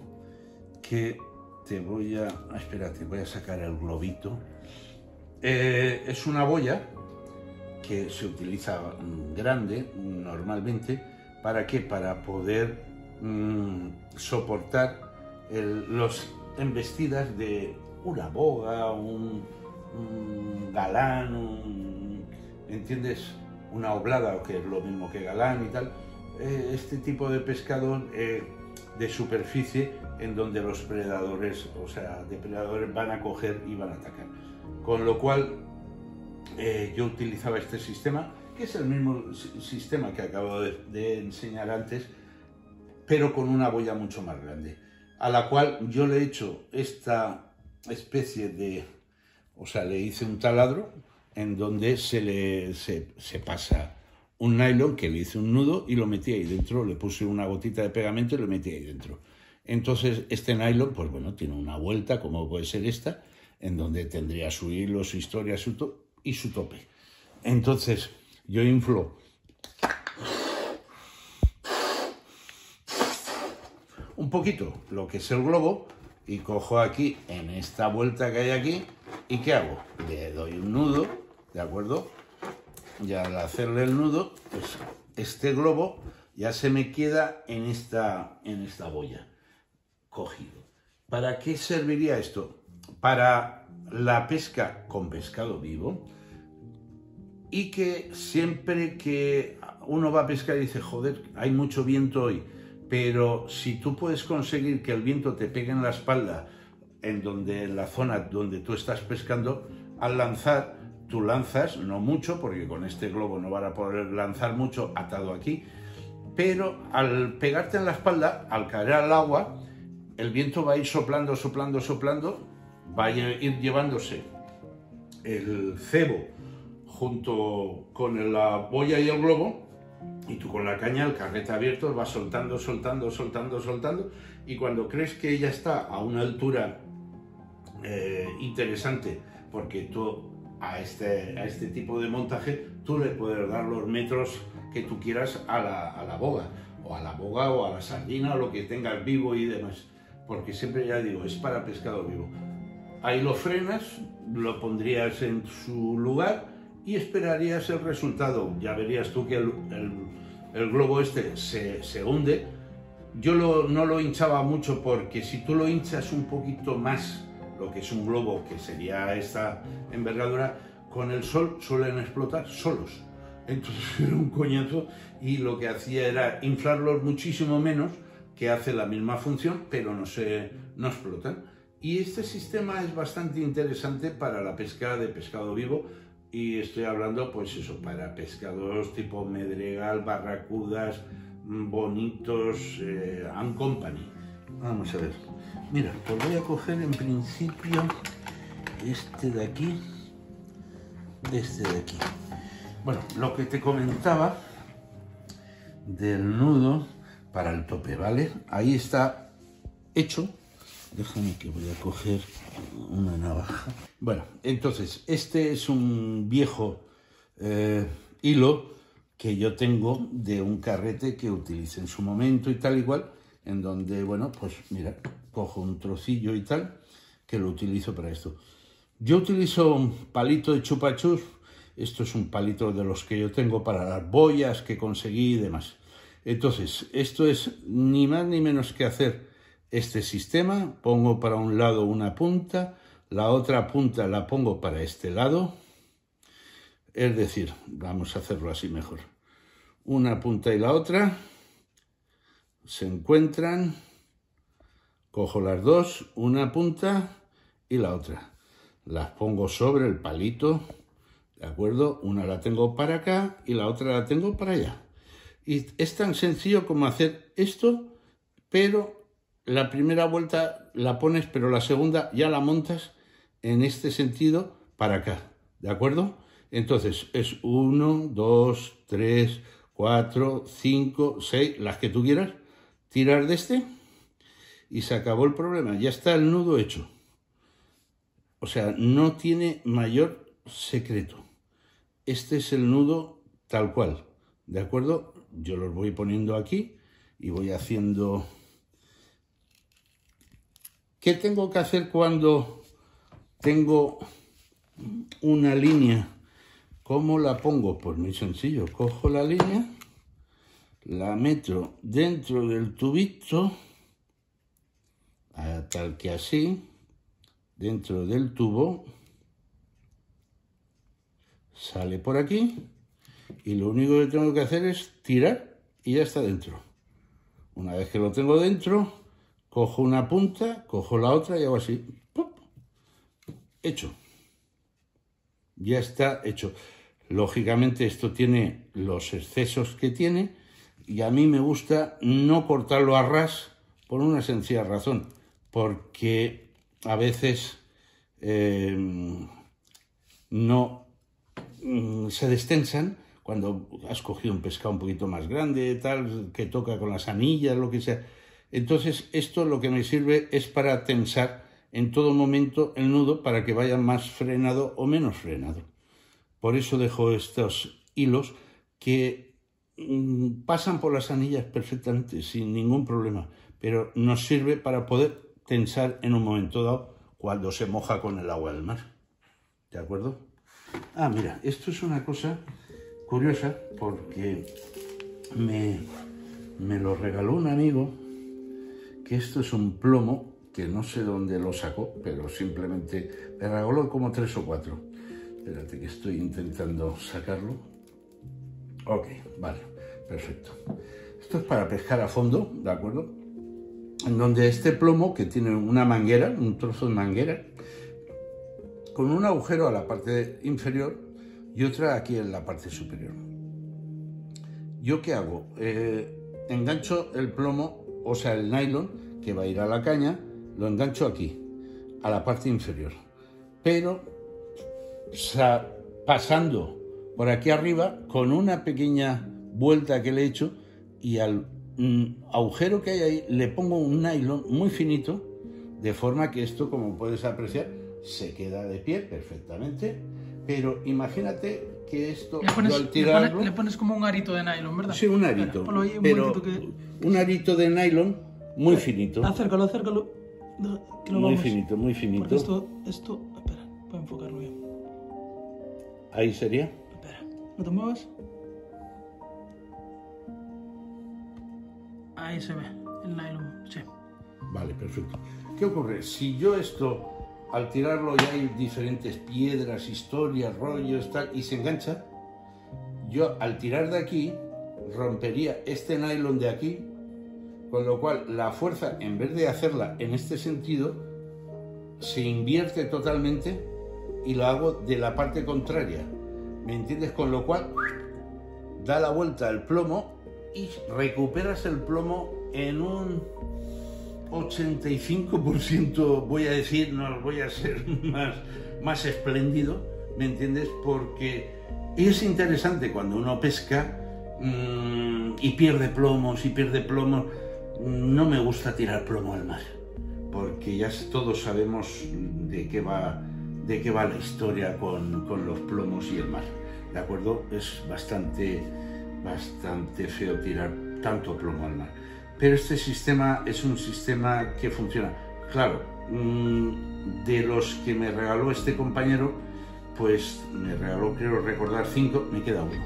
que te voy a... Espérate, voy a sacar el globito. Eh, es una boya se utiliza grande normalmente. ¿Para qué? Para poder mmm, soportar los embestidas de una boga, un, galán, un, ¿entiendes? Una oblada, que es lo mismo que galán y tal. Eh, este tipo de pescado eh, de superficie en donde los predadores, o sea, depredadores van a coger y van a atacar. Con lo cual, eh, yo utilizaba este sistema, que es el mismo sistema que acabo de, enseñar antes, pero con una boya mucho más grande, a la cual yo le he hecho esta especie de, o sea, le hice un taladro en donde se le se, pasa un nylon que le hice un nudo y lo metí ahí dentro, le puse una gotita de pegamento y lo metí ahí dentro. Entonces, este nylon, pues bueno, tiene una vuelta, como puede ser esta, en donde tendría su hilo, su historia su to y su tope. Entonces, yo inflo un poquito lo que es el globo y cojo aquí en esta vuelta que hay aquí y ¿qué hago? Le doy un nudo, ¿de acuerdo? Y al hacerle el nudo, pues este globo ya se me queda en esta, en esta boya, cogido. ¿Para qué serviría esto? para la pesca con pescado vivo y que siempre que uno va a pescar y dice, joder, hay mucho viento hoy, pero si tú puedes conseguir que el viento te pegue en la espalda, en donde la zona donde tú estás pescando, al lanzar, tú lanzas, no mucho, porque con este globo no van a poder lanzar mucho atado aquí, pero al pegarte en la espalda, al caer al agua, el viento va a ir soplando, soplando, soplando, va a ir llevándose el cebo junto con la boya y el globo, y tú con la caña, el carrete abierto, vas soltando, soltando, soltando, soltando, y cuando crees que ya está a una altura eh, interesante, porque tú a este, a este tipo de montaje, tú le puedes dar los metros que tú quieras a la, a la boga, o a la boga o a la sardina, o lo que tengas vivo y demás, porque siempre ya digo, es para pescado vivo. Ahí lo frenas, lo pondrías en su lugar y esperarías el resultado. Ya verías tú que el, el, globo este se, se hunde. Yo lo, no lo hinchaba mucho porque si tú lo hinchas un poquito más, lo que es un globo, que sería esta envergadura, con el sol suelen explotar solos. Entonces era un coñazo y lo que hacía era inflarlos muchísimo menos, que hace la misma función, pero no, se, no explotan. Y este sistema es bastante interesante para la pesca de pescado vivo, y estoy hablando pues eso para pescadores tipo medregal, barracudas, mm, bonitos, eh, and company. Vamos a ver. Mira, pues voy a coger en principio este de aquí, este de aquí. Bueno, lo que te comentaba del nudo para el tope, ¿vale? Ahí está hecho. Déjame que voy a coger una navaja. Bueno, entonces, este es un viejo eh, hilo que yo tengo de un carrete que utilicé en su momento y tal igual, en donde, bueno, pues mira, cojo un trocillo y tal, que lo utilizo para esto. Yo utilizo un palito de chupachus, esto es un palito de los que yo tengo para las boyas que conseguí y demás. Entonces, esto es ni más ni menos que hacer este sistema, pongo para un lado una punta, la otra punta la pongo para este lado, es decir, vamos a hacerlo así mejor. Una punta y la otra se encuentran, cojo las dos, una punta y la otra. Las pongo sobre el palito, ¿de acuerdo? Una la tengo para acá y la otra la tengo para allá. Y es tan sencillo como hacer esto, pero la primera vuelta la pones, pero la segunda ya la montas en este sentido para acá, ¿de acuerdo? Entonces es 1, 2, 3, 4, 5, 6, las que tú quieras, tirar de este y se acabó el problema, ya está el nudo hecho. O sea, no tiene mayor secreto. Este es el nudo tal cual, ¿de acuerdo? Yo los voy poniendo aquí y voy haciendo ¿Qué tengo que hacer cuando tengo una línea? ¿Cómo la pongo? Pues muy sencillo. Cojo la línea, la meto dentro del tubito, tal que así, dentro del tubo, sale por aquí y lo único que tengo que hacer es tirar y ya está dentro. Una vez que lo tengo dentro, cojo una punta, cojo la otra y hago así. Hecho. Ya está hecho. Lógicamente esto tiene los excesos que tiene y a mí me gusta no cortarlo a ras por una sencilla razón, porque a veces eh, no mm, se destensan cuando has cogido un pescado un poquito más grande, tal, que toca con las anillas, lo que sea entonces, esto lo que me sirve es para tensar en todo momento el nudo para que vaya más frenado o menos frenado. Por eso dejo estos hilos que mm, pasan por las anillas perfectamente, sin ningún problema, pero nos sirve para poder tensar en un momento dado cuando se moja con el agua del mar. ¿De acuerdo? Ah, mira, esto es una cosa curiosa porque me, me lo regaló un amigo esto es un plomo que no sé dónde lo sacó, pero simplemente me regaló como tres o cuatro. Espérate que estoy intentando sacarlo. Ok, vale, perfecto. Esto es para pescar a fondo, ¿de acuerdo? En donde este plomo, que tiene una manguera, un trozo de manguera, con un agujero a la parte inferior y otra aquí en la parte superior. ¿Yo qué hago? Eh, engancho el plomo, o sea, el nylon, que va a ir a la caña, lo engancho aquí, a la parte inferior. Pero pasando por aquí arriba, con una pequeña vuelta que le he hecho, y al mm, agujero que hay ahí le pongo un nylon muy finito, de forma que esto, como puedes apreciar, se queda de pie perfectamente. Pero imagínate que esto le pones, al tirarlo, le, pones, como un arito de nylon, ¿verdad? Sí, un arito. pero un arito de nylon muy finito. Acércalo, acércalo. muy finito, muy finito. esto, esto, espera, para enfocarlo bien. Ahí sería. Espera, no te muevas. Ahí se ve el nylon, sí. Vale, perfecto. ¿Qué ocurre? Si yo esto al tirarlo ya hay diferentes piedras, historias, rollos, tal, y se engancha, yo al tirar de aquí rompería este nylon de aquí, con lo cual la fuerza, en vez de hacerla en este sentido, se invierte totalmente y lo hago de la parte contraria. ¿Me entiendes? Con lo cual da la vuelta al plomo y recuperas el plomo en un 85% voy a decir, no voy a ser más, más espléndido, ¿me entiendes? Porque es interesante cuando uno pesca mm, y pierde plomos y pierde plomos. No me gusta tirar plomo al mar, porque ya todos sabemos de qué va, de qué va la historia con, con los plomos y el mar. ¿De acuerdo? Es bastante, bastante feo tirar tanto plomo al mar pero este sistema es un sistema que funciona. Claro, de los que me regaló este compañero, pues me regaló, quiero recordar, cinco, me queda uno.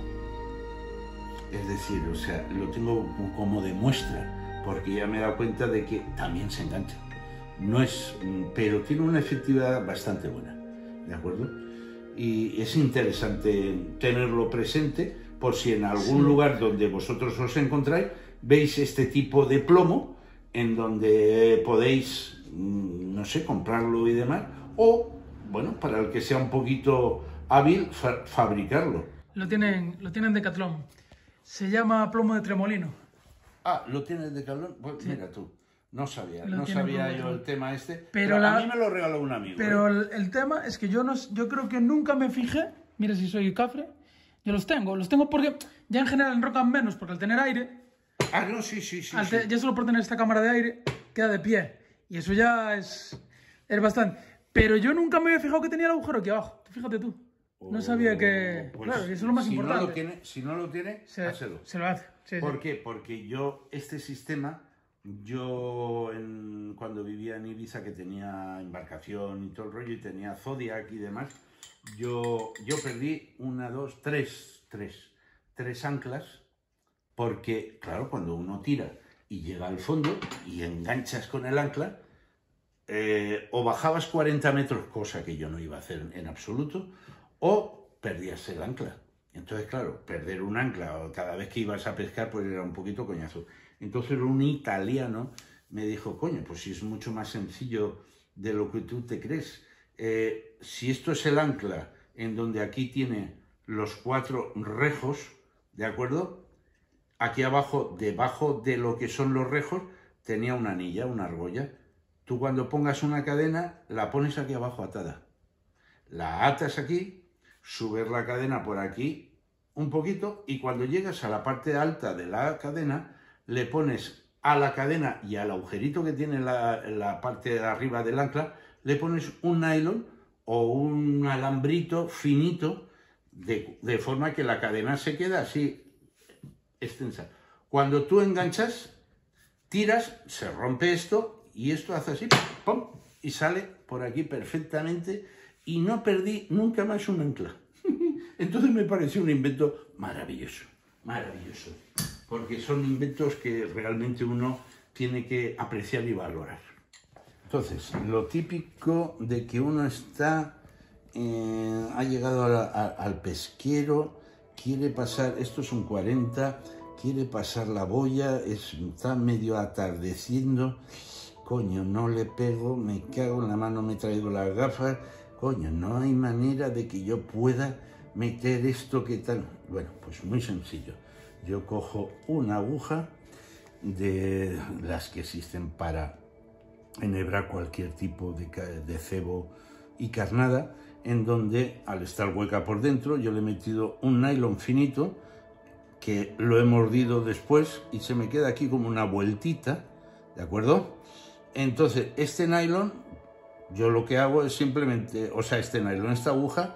Es decir, o sea, lo tengo como de muestra, porque ya me he dado cuenta de que también se engancha. No es, pero tiene una efectividad bastante buena, ¿de acuerdo? Y es interesante tenerlo presente por si en algún lugar donde vosotros os encontráis, veis este tipo de plomo en donde podéis, mm, no sé, comprarlo y demás, o, bueno, para el que sea un poquito hábil, fabricarlo. Lo tienen, lo tienen Decathlon. Se llama plomo de tremolino. Ah, ¿lo tienes de Decathlon? Pues mira tú. No sabía, no sabía yo el tema este. Pero, a mí me lo regaló un amigo. Pero ¿eh? el, tema es que yo, no, yo creo que nunca me fijé, mira si soy cafre, yo los tengo. Los tengo porque ya en general enrocan menos, porque al tener aire, Ah, no, sí, sí, sí, Ya solo por tener esta cámara de aire, queda de pie. Y eso ya es, es bastante. Pero yo nunca me había fijado que tenía el agujero aquí abajo. Fíjate tú. No sabía que... Pues claro, eso es lo más importante. No lo tiene, si no lo tiene, se, Se lo hace. ¿Por qué? Porque yo, este sistema, yo cuando vivía en Ibiza, que tenía embarcación y todo el rollo, y tenía Zodiac y demás, yo, yo perdí una, dos, tres, tres, tres anclas porque, claro, cuando uno tira y llega al fondo y enganchas con el ancla, eh, o bajabas 40 metros, cosa que yo no iba a hacer en absoluto, o perdías el ancla. Entonces, claro, perder un ancla cada vez que ibas a pescar, pues era un poquito coñazo. Entonces un italiano me dijo, coño, pues si es mucho más sencillo de lo que tú te crees. Eh, si esto es el ancla en donde aquí tiene los cuatro rejos, ¿de acuerdo? Aquí abajo, debajo de lo que son los rejos, tenía una anilla, una argolla. Tú cuando pongas una cadena, la pones aquí abajo atada. La atas aquí, subes la cadena por aquí un poquito y cuando llegas a la parte alta de la cadena, le pones a la cadena y al agujerito que tiene la, parte de arriba del ancla, le pones un nylon o un alambrito finito de, de forma que la cadena se queda así extensa. Cuando tú enganchas, tiras, se rompe esto y esto hace así, ¡pum! y sale por aquí perfectamente y no perdí nunca más un ancla. Entonces me pareció un invento maravilloso, maravilloso, porque son inventos que realmente uno tiene que apreciar y valorar. Entonces, lo típico de que uno está, eh, ha llegado al pesquero, quiere pasar, esto es un 40, quiere pasar la boya, está medio atardeciendo, coño, no le pego, me cago en la mano, me traigo las gafas, coño, no hay manera de que yo pueda meter esto que tal. Bueno, pues muy sencillo. Yo cojo una aguja de las que existen para enhebrar cualquier tipo de cebo y carnada, en donde al estar hueca por dentro yo le he metido un nylon finito que lo he mordido después y se me queda aquí como una vueltita, ¿de acuerdo? Entonces, este nylon, yo lo que hago es simplemente, o sea, este nylon, esta aguja,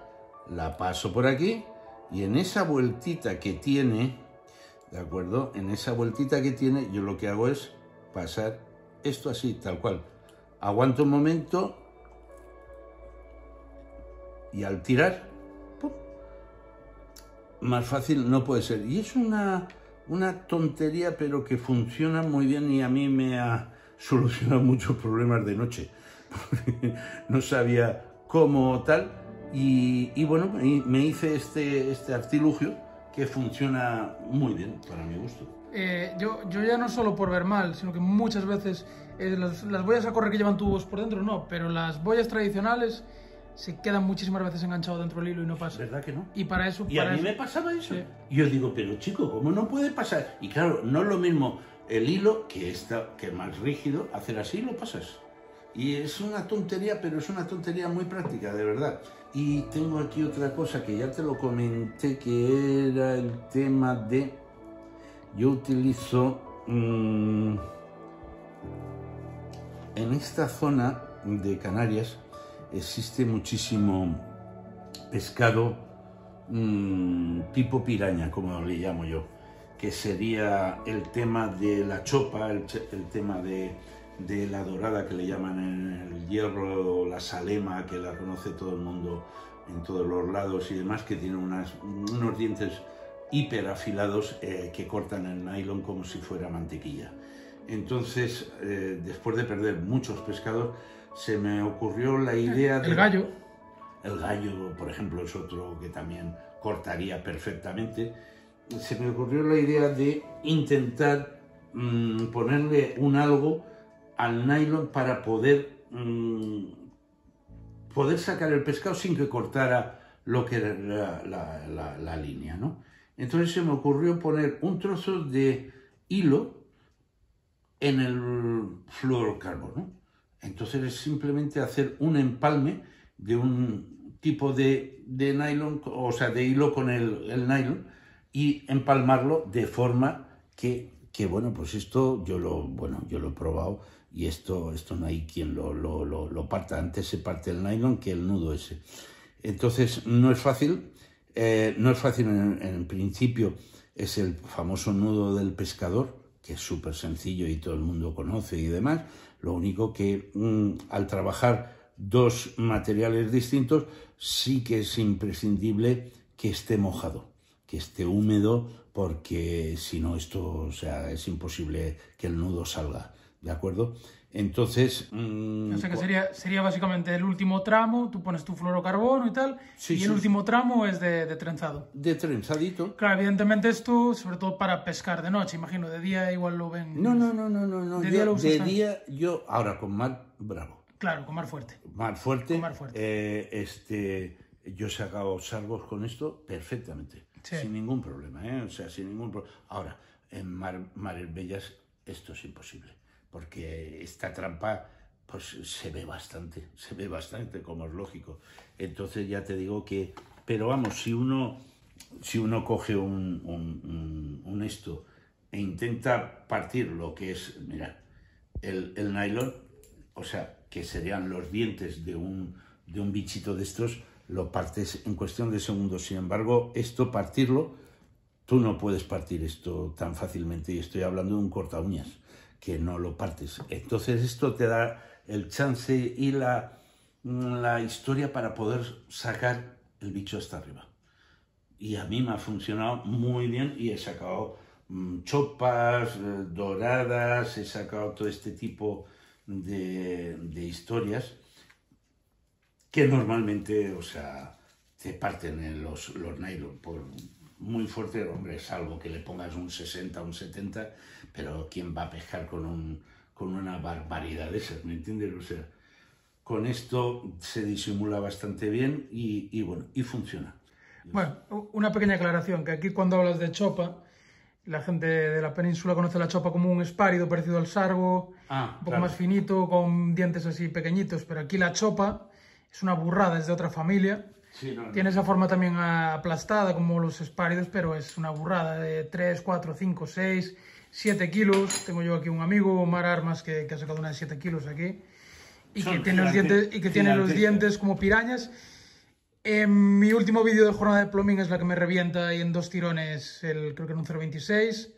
la paso por aquí y en esa vueltita que tiene, ¿de acuerdo? En esa vueltita que tiene, yo lo que hago es pasar esto así, tal cual. Aguanto un momento y al tirar, más fácil no puede ser. Y es una, una tontería, pero que funciona muy bien y a mí me ha solucionado muchos problemas de noche. no sabía cómo tal. Y, bueno, me hice este, este artilugio que funciona muy bien para mi gusto. Eh, yo, yo ya no solo por ver mal, sino que muchas veces eh, las, las, boyas a correr que llevan tubos por dentro, no, pero las boyas tradicionales se quedan muchísimas veces enganchados dentro del hilo y no pasa. ¿Verdad que no? Y para eso... Y a mí me pasaba eso. Yo digo, pero chico, ¿cómo no puede pasar? Y claro, no es lo mismo el hilo que está que más rígido, hacer así lo pasas. Y es una tontería, pero es una tontería muy práctica, de verdad. Y tengo aquí otra cosa que ya te lo comenté, que era el tema de... Yo utilizo... Mmm, en esta zona de Canarias existe muchísimo pescado mmm, tipo piraña, como le llamo yo, que sería el tema de la chopa, el, tema de, la dorada que le llaman en el hierro, la salema, que la conoce todo el mundo en todos los lados y demás, que tiene unos dientes hiper afilados eh, que cortan el nylon como si fuera mantequilla. Entonces, eh, después de perder muchos pescados, se me ocurrió la idea de... El gallo. El gallo, por ejemplo, es otro que también cortaría perfectamente. Se me ocurrió la idea de intentar mmm, ponerle un algo al nylon para poder, mmm, poder sacar el pescado sin que cortara lo que era la, la, la, la línea, ¿no? Entonces se me ocurrió poner un trozo de hilo en el fluorocarbono. Entonces es simplemente hacer un empalme de un tipo de, de nylon, o sea, de hilo con el, el, nylon y empalmarlo de forma que, que, bueno, pues esto yo lo, bueno, yo lo he probado y esto, esto no hay quien lo, lo, lo, parta. Antes se parte el nylon que el nudo ese. Entonces no es fácil, eh, no es fácil en, en principio, es el famoso nudo del pescador, que es súper sencillo y todo el mundo conoce y demás. Lo único que mmm, al trabajar dos materiales distintos sí que es imprescindible que esté mojado, que esté húmedo, porque si no esto, o sea, es imposible que el nudo salga, ¿de acuerdo? Entonces... Mmm, o sea que sería, sería básicamente el último tramo, tú pones tu fluorocarbono y tal, sí, y sí. el último tramo es de, de, trenzado. De trenzadito. Claro, evidentemente esto, sobre todo para pescar de noche, imagino, de día igual lo ven... No, no, no, no, no. De yo, día lo de día yo, ahora con mar bravo. Claro, con mar fuerte. Mar fuerte. Con mar fuerte. Eh, este, yo he sacado salvos con esto perfectamente, sí. sin ningún problema, ¿eh? O sea, sin ningún problema. Ahora, en mar, mares bellas esto es imposible porque esta trampa pues se ve bastante, se ve bastante, como es lógico. Entonces ya te digo que, pero vamos, si uno, si uno coge un, esto e intenta partir lo que es, mira, el, el, nylon, o sea, que serían los dientes de un, de un bichito de estos, lo partes en cuestión de segundos. Sin embargo, esto partirlo, tú no puedes partir esto tan fácilmente, y estoy hablando de un corta uñas que no lo partes. Entonces esto te da el chance y la, la historia para poder sacar el bicho hasta arriba. Y a mí me ha funcionado muy bien y he sacado mmm, chopas, eh, doradas, he sacado todo este tipo de, de historias que normalmente, o sea, te parten en los, los nylon por muy fuerte, hombre, salvo que le pongas un 60, un 70, pero ¿quién va a pescar con, un, con una barbaridad de esas? ¿Me entiendes? O sea, con esto se disimula bastante bien y, y bueno, y funciona. Bueno, una pequeña aclaración, que aquí cuando hablas de chopa, la gente de la península conoce la chopa como un espárido parecido al sargo, Ah, un poco claro. más finito, con dientes así pequeñitos, pero aquí la chopa es una burrada, es de otra familia. Sí, no, no. Tiene esa forma también aplastada como los espáridos, pero es una burrada de 3, 4, 5, 6, 7 kilos. Tengo yo aquí un amigo, Omar Armas, que, que ha sacado una de 7 kilos aquí. Y Son que tiene los dientes, y que tiene los dientes como pirañas. En mi último vídeo de jornada de plomín es la que me revienta ahí en dos tirones, el, creo que en un 0.26.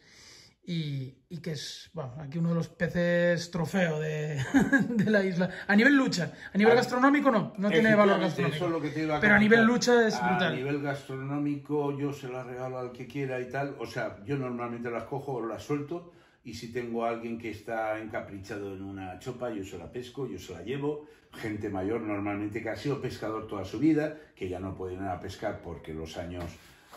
Y, y que es, bueno, aquí uno de los peces trofeo de, de la isla. A nivel lucha, a nivel Ah, gastronómico no, no tiene valor gastronómico. eso es lo que te iba a Pero a nivel lucha es A brutal. nivel gastronómico yo se las regalo al que quiera y tal. O sea, yo normalmente las cojo o las suelto y si tengo a alguien que está encaprichado en una chopa, yo se la pesco, yo se la llevo. Gente mayor normalmente que ha sido pescador toda su vida, que ya no pueden ir a pescar porque los años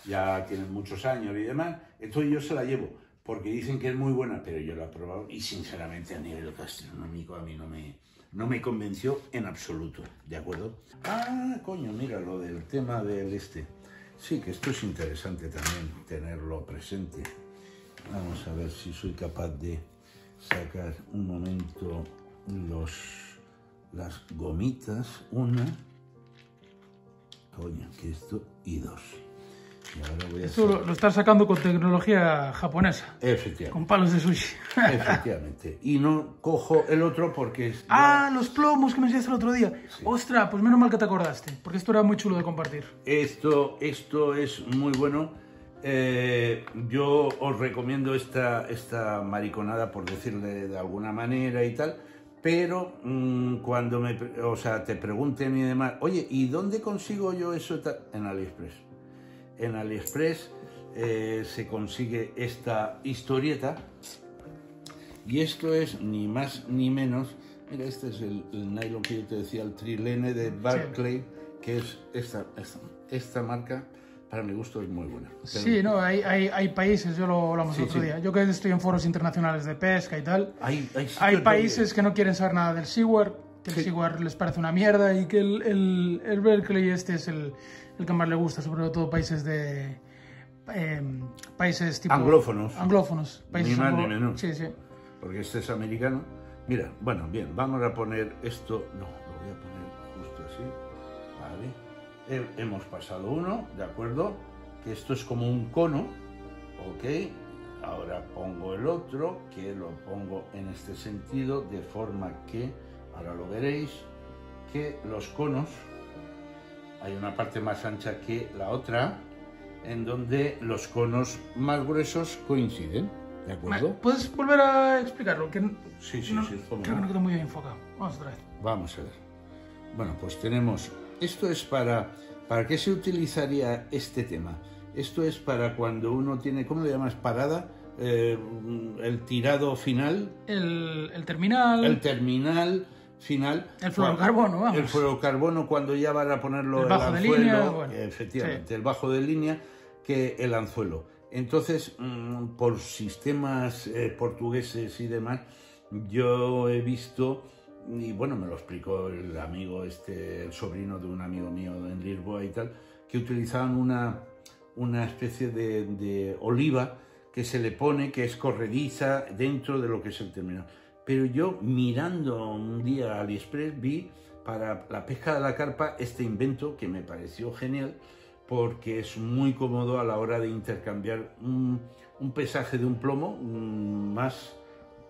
ya tienen muchos años y demás. Entonces yo se la llevo porque dicen que es muy buena, pero yo la he probado y sinceramente a nivel gastronómico a mí no me, no me convenció en absoluto, ¿de acuerdo? Ah, coño, mira lo del tema del este. Sí, que esto es interesante también tenerlo presente. Vamos a ver si soy capaz de sacar un momento los, las gomitas. Una, coño, que esto y dos. Esto lo, lo estás sacando con tecnología japonesa, Efectivamente. con palos de sushi. Efectivamente. Y no cojo el otro porque es. ah, los plomos que me enseñaste el otro día. Ostras, pues menos mal que te acordaste, porque esto era muy chulo de compartir. Esto, esto es muy bueno. Eh, yo os recomiendo esta, esta mariconada, por decirle de alguna manera y tal. Pero mm, cuando me, o sea, te pregunten y demás, oye, ¿y dónde consigo yo eso? En AliExpress. En AliExpress eh, se consigue esta historieta y esto es ni más ni menos. Mira, este es el, el nylon que yo te decía, el trilene de Barclay, que es esta, esta, esta marca, para mi gusto es muy buena. Pero- Sí, no, hay, hay, hay países, yo lo hablamos Sí, el otro sí. día. Yo que estoy en foros internacionales de pesca y tal, Hay, hay, países que no quieren saber nada del seaware, que el seaware les parece una mierda y que el, el, el Berkeley este es el, el que más le gusta, sobre todo países de... em, países tipo... Anglófonos. Anglófonos. Países Ni más ni menos. Sí, sí. porque este es americano. Mira, bueno, bien, vamos a poner esto, no, lo voy a poner justo así, vale. He- hemos pasado uno, ¿de acuerdo? Que esto es como un cono, ¿ok? Ahora pongo el otro, que lo pongo en este sentido, de forma que, ahora lo veréis, que los conos, hay una parte más ancha que la otra, en donde los conos más gruesos coinciden, ¿de acuerdo? ¿Puedes volver a explicarlo? Que Sí, sí, no- sí, Creo que no quedó muy bien enfocado. Vamos otra vez. Vamos a ver. Bueno, pues tenemos. Esto es para. ¿Para qué se utilizaría este tema? Esto es para cuando uno tiene. ¿Cómo le llamas? Parada. Eh, el tirado final. El, el terminal... El terminal final. El fluorocarbono, vamos. El fluorocarbono cuando ya van a ponerlo El el, bajo de anzuelo. línea, bueno, efectivamente, el bajo de línea que el anzuelo. Entonces, mm, por sistemas eh, portugueses y demás, yo he visto, y bueno, me lo explicó el amigo, este, el sobrino de un amigo mío en Lisboa y tal, que utilizaban una, una especie de, de oliva que se le pone, que es corrediza dentro de lo que es el terminal. Pero yo mirando un día AliExpress vi para la pesca de la carpa este invento que me pareció genial porque es muy cómodo a la hora de intercambiar un, un pesaje de un plomo más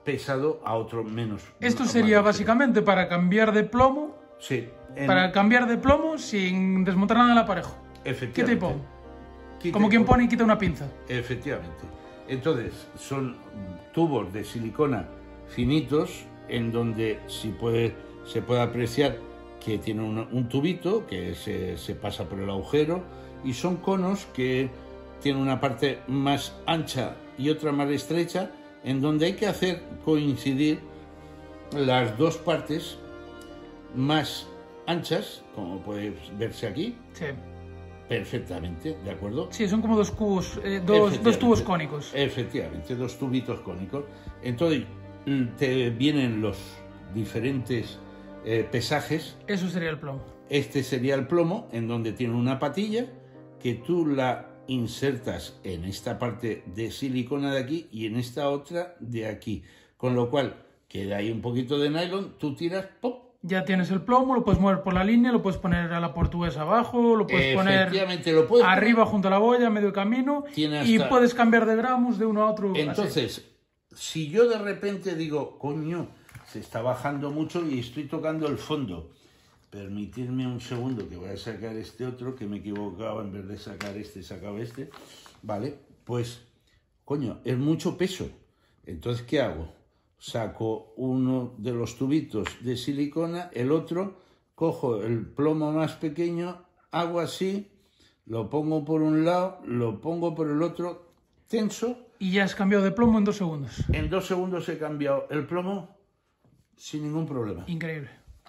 pesado a otro menos. Esto sería básicamente para cambiar de plomo, Sí, en- para cambiar de plomo sin desmontar nada del aparejo. efectivamente. Quita y. Quita Como y quien pon. pone y quita una pinza. Efectivamente. Entonces, son tubos de silicona finitos en donde si puede, se puede apreciar que tiene un, un tubito que se, se pasa por el agujero y son conos que tienen una parte más ancha y otra más estrecha en donde hay que hacer coincidir las dos partes más anchas, como puede verse aquí. Sí. Perfectamente, ¿de acuerdo? Sí, son como dos cubos, eh, dos, dos tubos cónicos. Efectivamente, dos tubitos cónicos. Entonces, te vienen los diferentes eh, pesajes. Eso sería el plomo. Este sería el plomo, en donde tiene una patilla que tú la insertas en esta parte de silicona de aquí y en esta otra de aquí. Con lo cual, queda ahí un poquito de nylon, tú tiras, ¡pop! Ya tienes el plomo, lo puedes mover por la línea, lo puedes poner a la portuguesa abajo, lo puedes poner lo puedes arriba junto a la boya, medio camino, y puedes cambiar de gramos de uno a otro. Entonces, si yo de repente digo, coño, se está bajando mucho y estoy tocando el fondo, permitidme un segundo que voy a sacar este otro, que me equivocaba, en vez de sacar este, sacaba este, ¿vale? Pues, coño, es mucho peso. Entonces, ¿qué hago? saco uno de los tubitos de silicona, el otro, cojo el plomo más pequeño, hago así, lo pongo por un lado, lo pongo por el otro, tenso. Y ya has cambiado de plomo en dos segundos. En dos segundos he cambiado el plomo sin ningún problema. Increíble.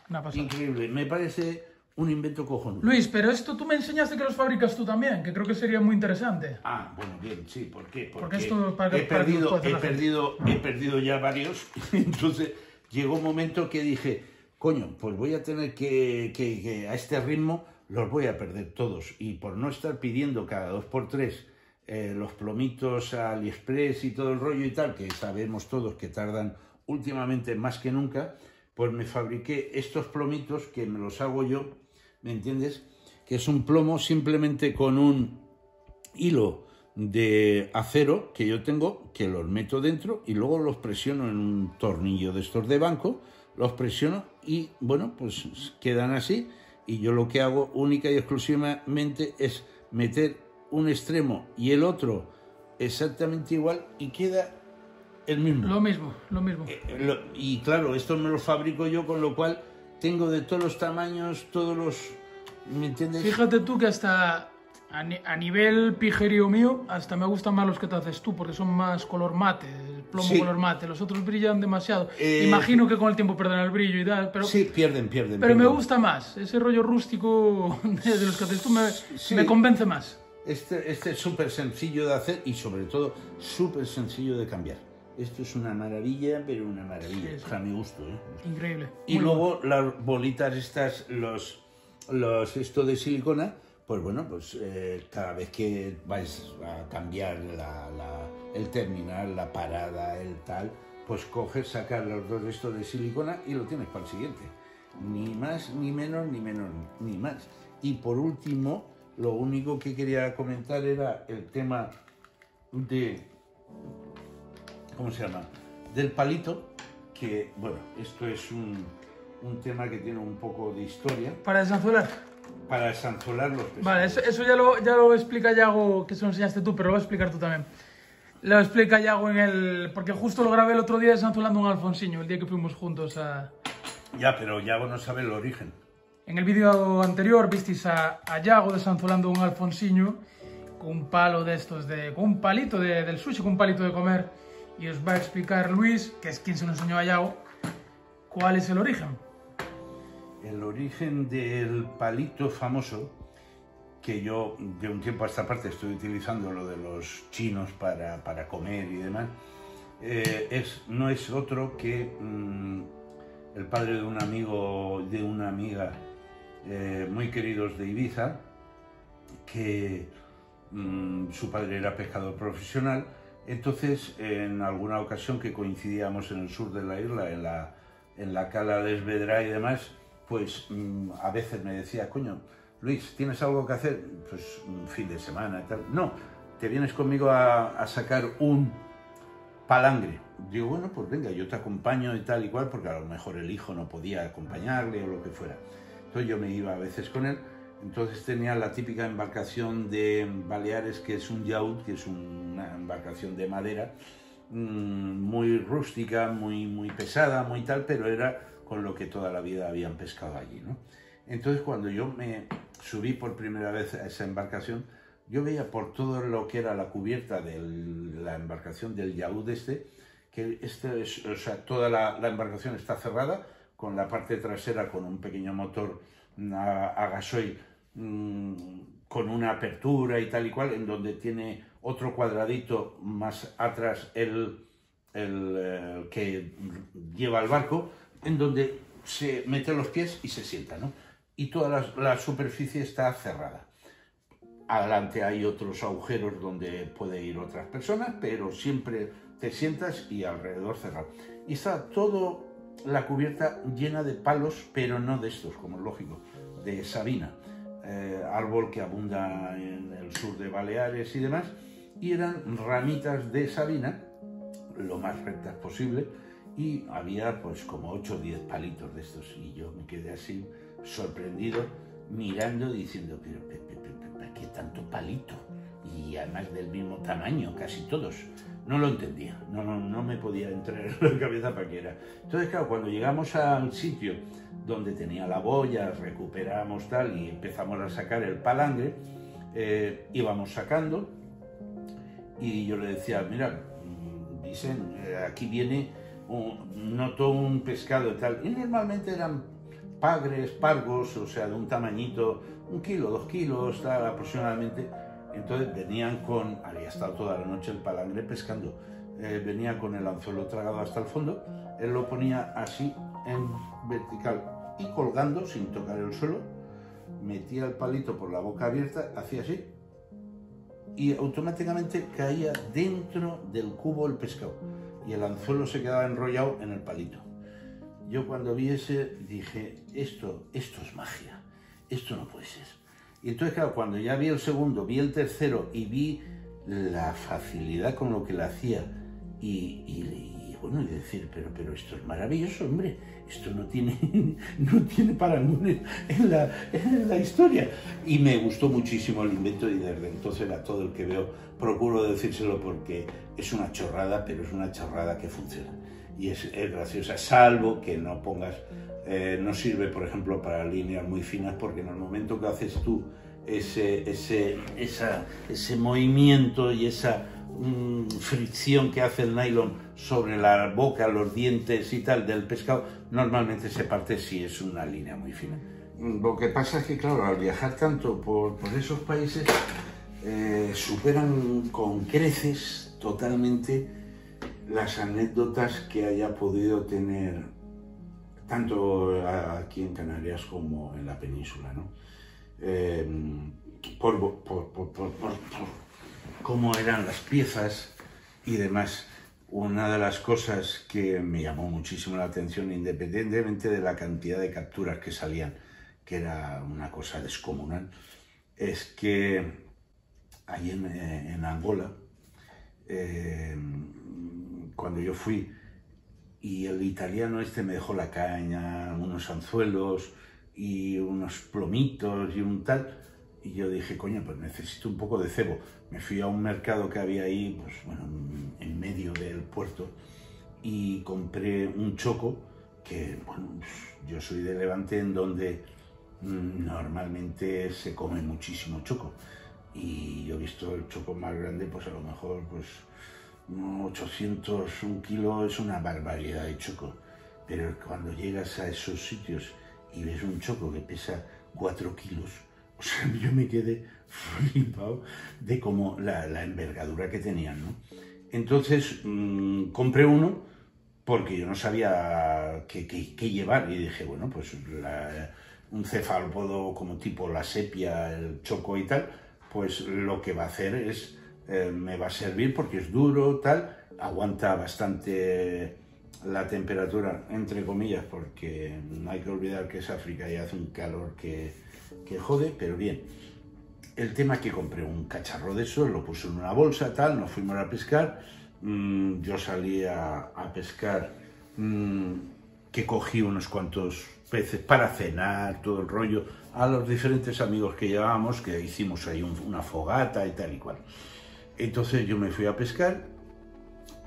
Una pasada. Increíble. Me parece un invento cojonudo. Luis, pero esto tú me enseñaste que los fabricas tú también, que creo que sería muy interesante. Ah, bueno, bien, sí, ¿por qué? Porque, esto para, he, perdido, he, perdido, he perdido ya varios, entonces llegó un momento que dije, coño, pues voy a tener que, que, a este ritmo los voy a perder todos, y por no estar pidiendo cada dos por tres eh, los plomitos a AliExpress y todo el rollo y tal, que sabemos todos que tardan últimamente más que nunca, pues me fabriqué estos plomitos que me los hago yo ¿me entiendes? Que es un plomo simplemente con un hilo de acero que yo tengo, que los meto dentro y luego los presiono en un tornillo de estos de banco, los presiono y bueno, pues quedan así y yo lo que hago única y exclusivamente es meter un extremo y el otro exactamente igual y queda el mismo. Lo mismo, lo mismo. Eh, y claro, esto me lo fabrico yo, con lo cual tengo de todos los tamaños, todos los... ¿Me entiendes? Fíjate tú que hasta a, nivel pijerío mío, hasta me gustan más los que te haces tú, porque son más color mate, plomo color mate. Los otros brillan demasiado. Eh, Imagino que con el tiempo perderán el brillo y tal, pero... Sí, pierden, pierden. Pero me gusta más. Ese rollo rústico de, los que haces tú me, me convence más. Este, este es súper sencillo de hacer y sobre todo súper sencillo de cambiar. Esto es una maravilla, pero una maravilla. Sí, A mi gusto, ¿eh? Increíble. Y luego las bolitas estas, los, los esto de silicona, pues bueno, pues eh, cada vez que vais a cambiar el terminal, la parada, el tal, pues coges, sacas los dos de esto de silicona y lo tienes para el siguiente. Ni más, ni menos, ni menos, ni más. Y por último, lo único que quería comentar era el tema de ¿cómo se llama? Del palito, que, bueno, esto es un, un tema que tiene un poco de historia. ¿Para desanzuelar? Para desanzular los pescados. Vale, eso, ya, lo, ya lo explica Yago, que se lo enseñaste tú, pero lo voy a explicar tú también. Lo explica Yago en el... Porque justo lo grabé el otro día desanzulando un alfonsiño, el día que fuimos juntos a... Ya, pero Yago no sabe el origen. En el vídeo anterior visteis a, a Yago desanzulando un alfonsiño con un palo de estos, de, con un palito de, del sushi, con un palito de comer y os va a explicar Luis, que es quien se lo enseñó a Yao, cuál es el origen. El origen del palito famoso, que yo de un tiempo a esta parte estoy utilizando lo de los chinos para, para comer y demás, eh, es, no es otro que mm, el padre de un amigo, de una amiga eh, muy queridos de Ibiza, que mm, su padre era pescador profesional, entonces, en alguna ocasión que coincidíamos en el sur de la isla, en la, en la cala de Esvedra y demás, pues mm, a veces me decía, coño, Luis, ¿tienes algo que hacer? Pues un fin de semana y tal. No, te vienes conmigo a, sacar un palangre. Digo, bueno, pues venga, yo te acompaño y tal y cual, porque a lo mejor el hijo no podía acompañarle o lo que fuera. Yo me iba a veces con él entonces tenía la típica embarcación de Baleares, que es un yacht, que es una embarcación de madera, mm, muy rústica, muy, muy pesada, muy tal, pero era con lo que toda la vida habían pescado allí. ¿no? Entonces cuando yo me subí por primera vez a esa embarcación, yo veía por todo lo que era la cubierta de la embarcación del yacht este, que este es, o sea, toda la, embarcación está cerrada, con la parte trasera con un pequeño motor a, a gasoil mmm, con una apertura y tal y cual, en donde tiene otro cuadradito más atrás el, el, el que lleva el barco, en donde se mete los pies y se sienta, ¿no? Y toda la, la superficie está cerrada. Adelante hay otros agujeros donde puede ir otras personas, pero siempre te sientas y alrededor cerrado. Y está todo la cubierta llena de palos, pero no de estos, como es lógico, de sabina, eh, árbol que abunda en el sur de Baleares y demás, y eran ramitas de sabina, lo más rectas posible, y había pues como 8 o 10 palitos de estos, y yo me quedé así sorprendido mirando diciendo, pero, pero, pero, pero ¿qué tanto palito? Y además del mismo tamaño, casi todos no lo entendía, no, no, no, me podía entrar en la cabeza para qué era. Entonces, claro, cuando llegamos al sitio donde tenía la boya, recuperamos tal y empezamos a sacar el palangre, eh, íbamos sacando y yo le decía, mira, dicen, aquí viene, un, un pescado y tal, y normalmente eran pagres, pargos, o sea, de un tamañito, un kilo, dos kilos, tal, aproximadamente, entonces venían con, había estado toda la noche el palangre pescando, eh, venía con el anzuelo tragado hasta el fondo, él lo ponía así en vertical y colgando sin tocar el suelo, metía el palito por la boca abierta, hacía así y automáticamente caía dentro del cubo el pescado y el anzuelo se quedaba enrollado en el palito. Yo cuando vi ese dije, esto, esto es magia, esto no puede ser. Y entonces, claro, cuando ya vi el segundo, vi el tercero y vi la facilidad con lo que lo hacía y, bueno, decir, pero, pero esto es maravilloso, hombre, esto no tiene, no tiene parangones en la, en la historia. Y me gustó muchísimo el invento y desde entonces a todo el que veo procuro decírselo porque es una chorrada, pero es una chorrada que funciona. Y es, es graciosa, salvo que no pongas eh, no sirve, por ejemplo, para líneas muy finas porque en el momento que haces tú ese, ese, esa, ese movimiento y esa mmm, fricción que hace el nylon sobre la boca, los dientes y tal del pescado, normalmente se parte si es una línea muy fina. Lo que pasa es que, claro, al viajar tanto por, por esos países, eh, superan con creces totalmente las anécdotas que haya podido tener tanto aquí en Canarias como en la península, ¿no? Eh, por, cómo eran las piezas y demás. Una de las cosas que me llamó muchísimo la atención, independientemente de la cantidad de capturas que salían, que era una cosa descomunal, es que ahí en, en Angola, eh, cuando yo fui, y el italiano este me dejó la caña, unos anzuelos y unos plomitos y un tal. Y yo dije, coño, pues necesito un poco de cebo. Me fui a un mercado que había ahí, pues bueno, en medio del puerto, y compré un choco que, bueno, pues, yo soy de Levante en donde mmm, normalmente se come muchísimo choco. Y yo he visto el choco más grande, pues a lo mejor, pues 800, un kilo es una barbaridad de choco, pero cuando llegas a esos sitios y ves un choco que pesa 4 kilos, o sea, yo me quedé flipado de como la, envergadura que tenían, ¿no? Entonces mmm, compré uno porque yo no sabía qué, llevar y dije, bueno, pues un cefalópodo como tipo la sepia, el choco y tal, pues lo que va a hacer es eh, me va a servir porque es duro, tal, aguanta bastante la temperatura, entre comillas, porque no hay que olvidar que es África y hace un calor que, que jode, pero bien. El tema es que compré un cacharro de eso, lo puse en una bolsa, tal, nos fuimos a pescar, mmm, yo salí a, pescar, mmm, que cogí unos cuantos peces para cenar, todo el rollo, a los diferentes amigos que llevábamos, que hicimos ahí un, una fogata y tal y cual. Entonces yo me fui a pescar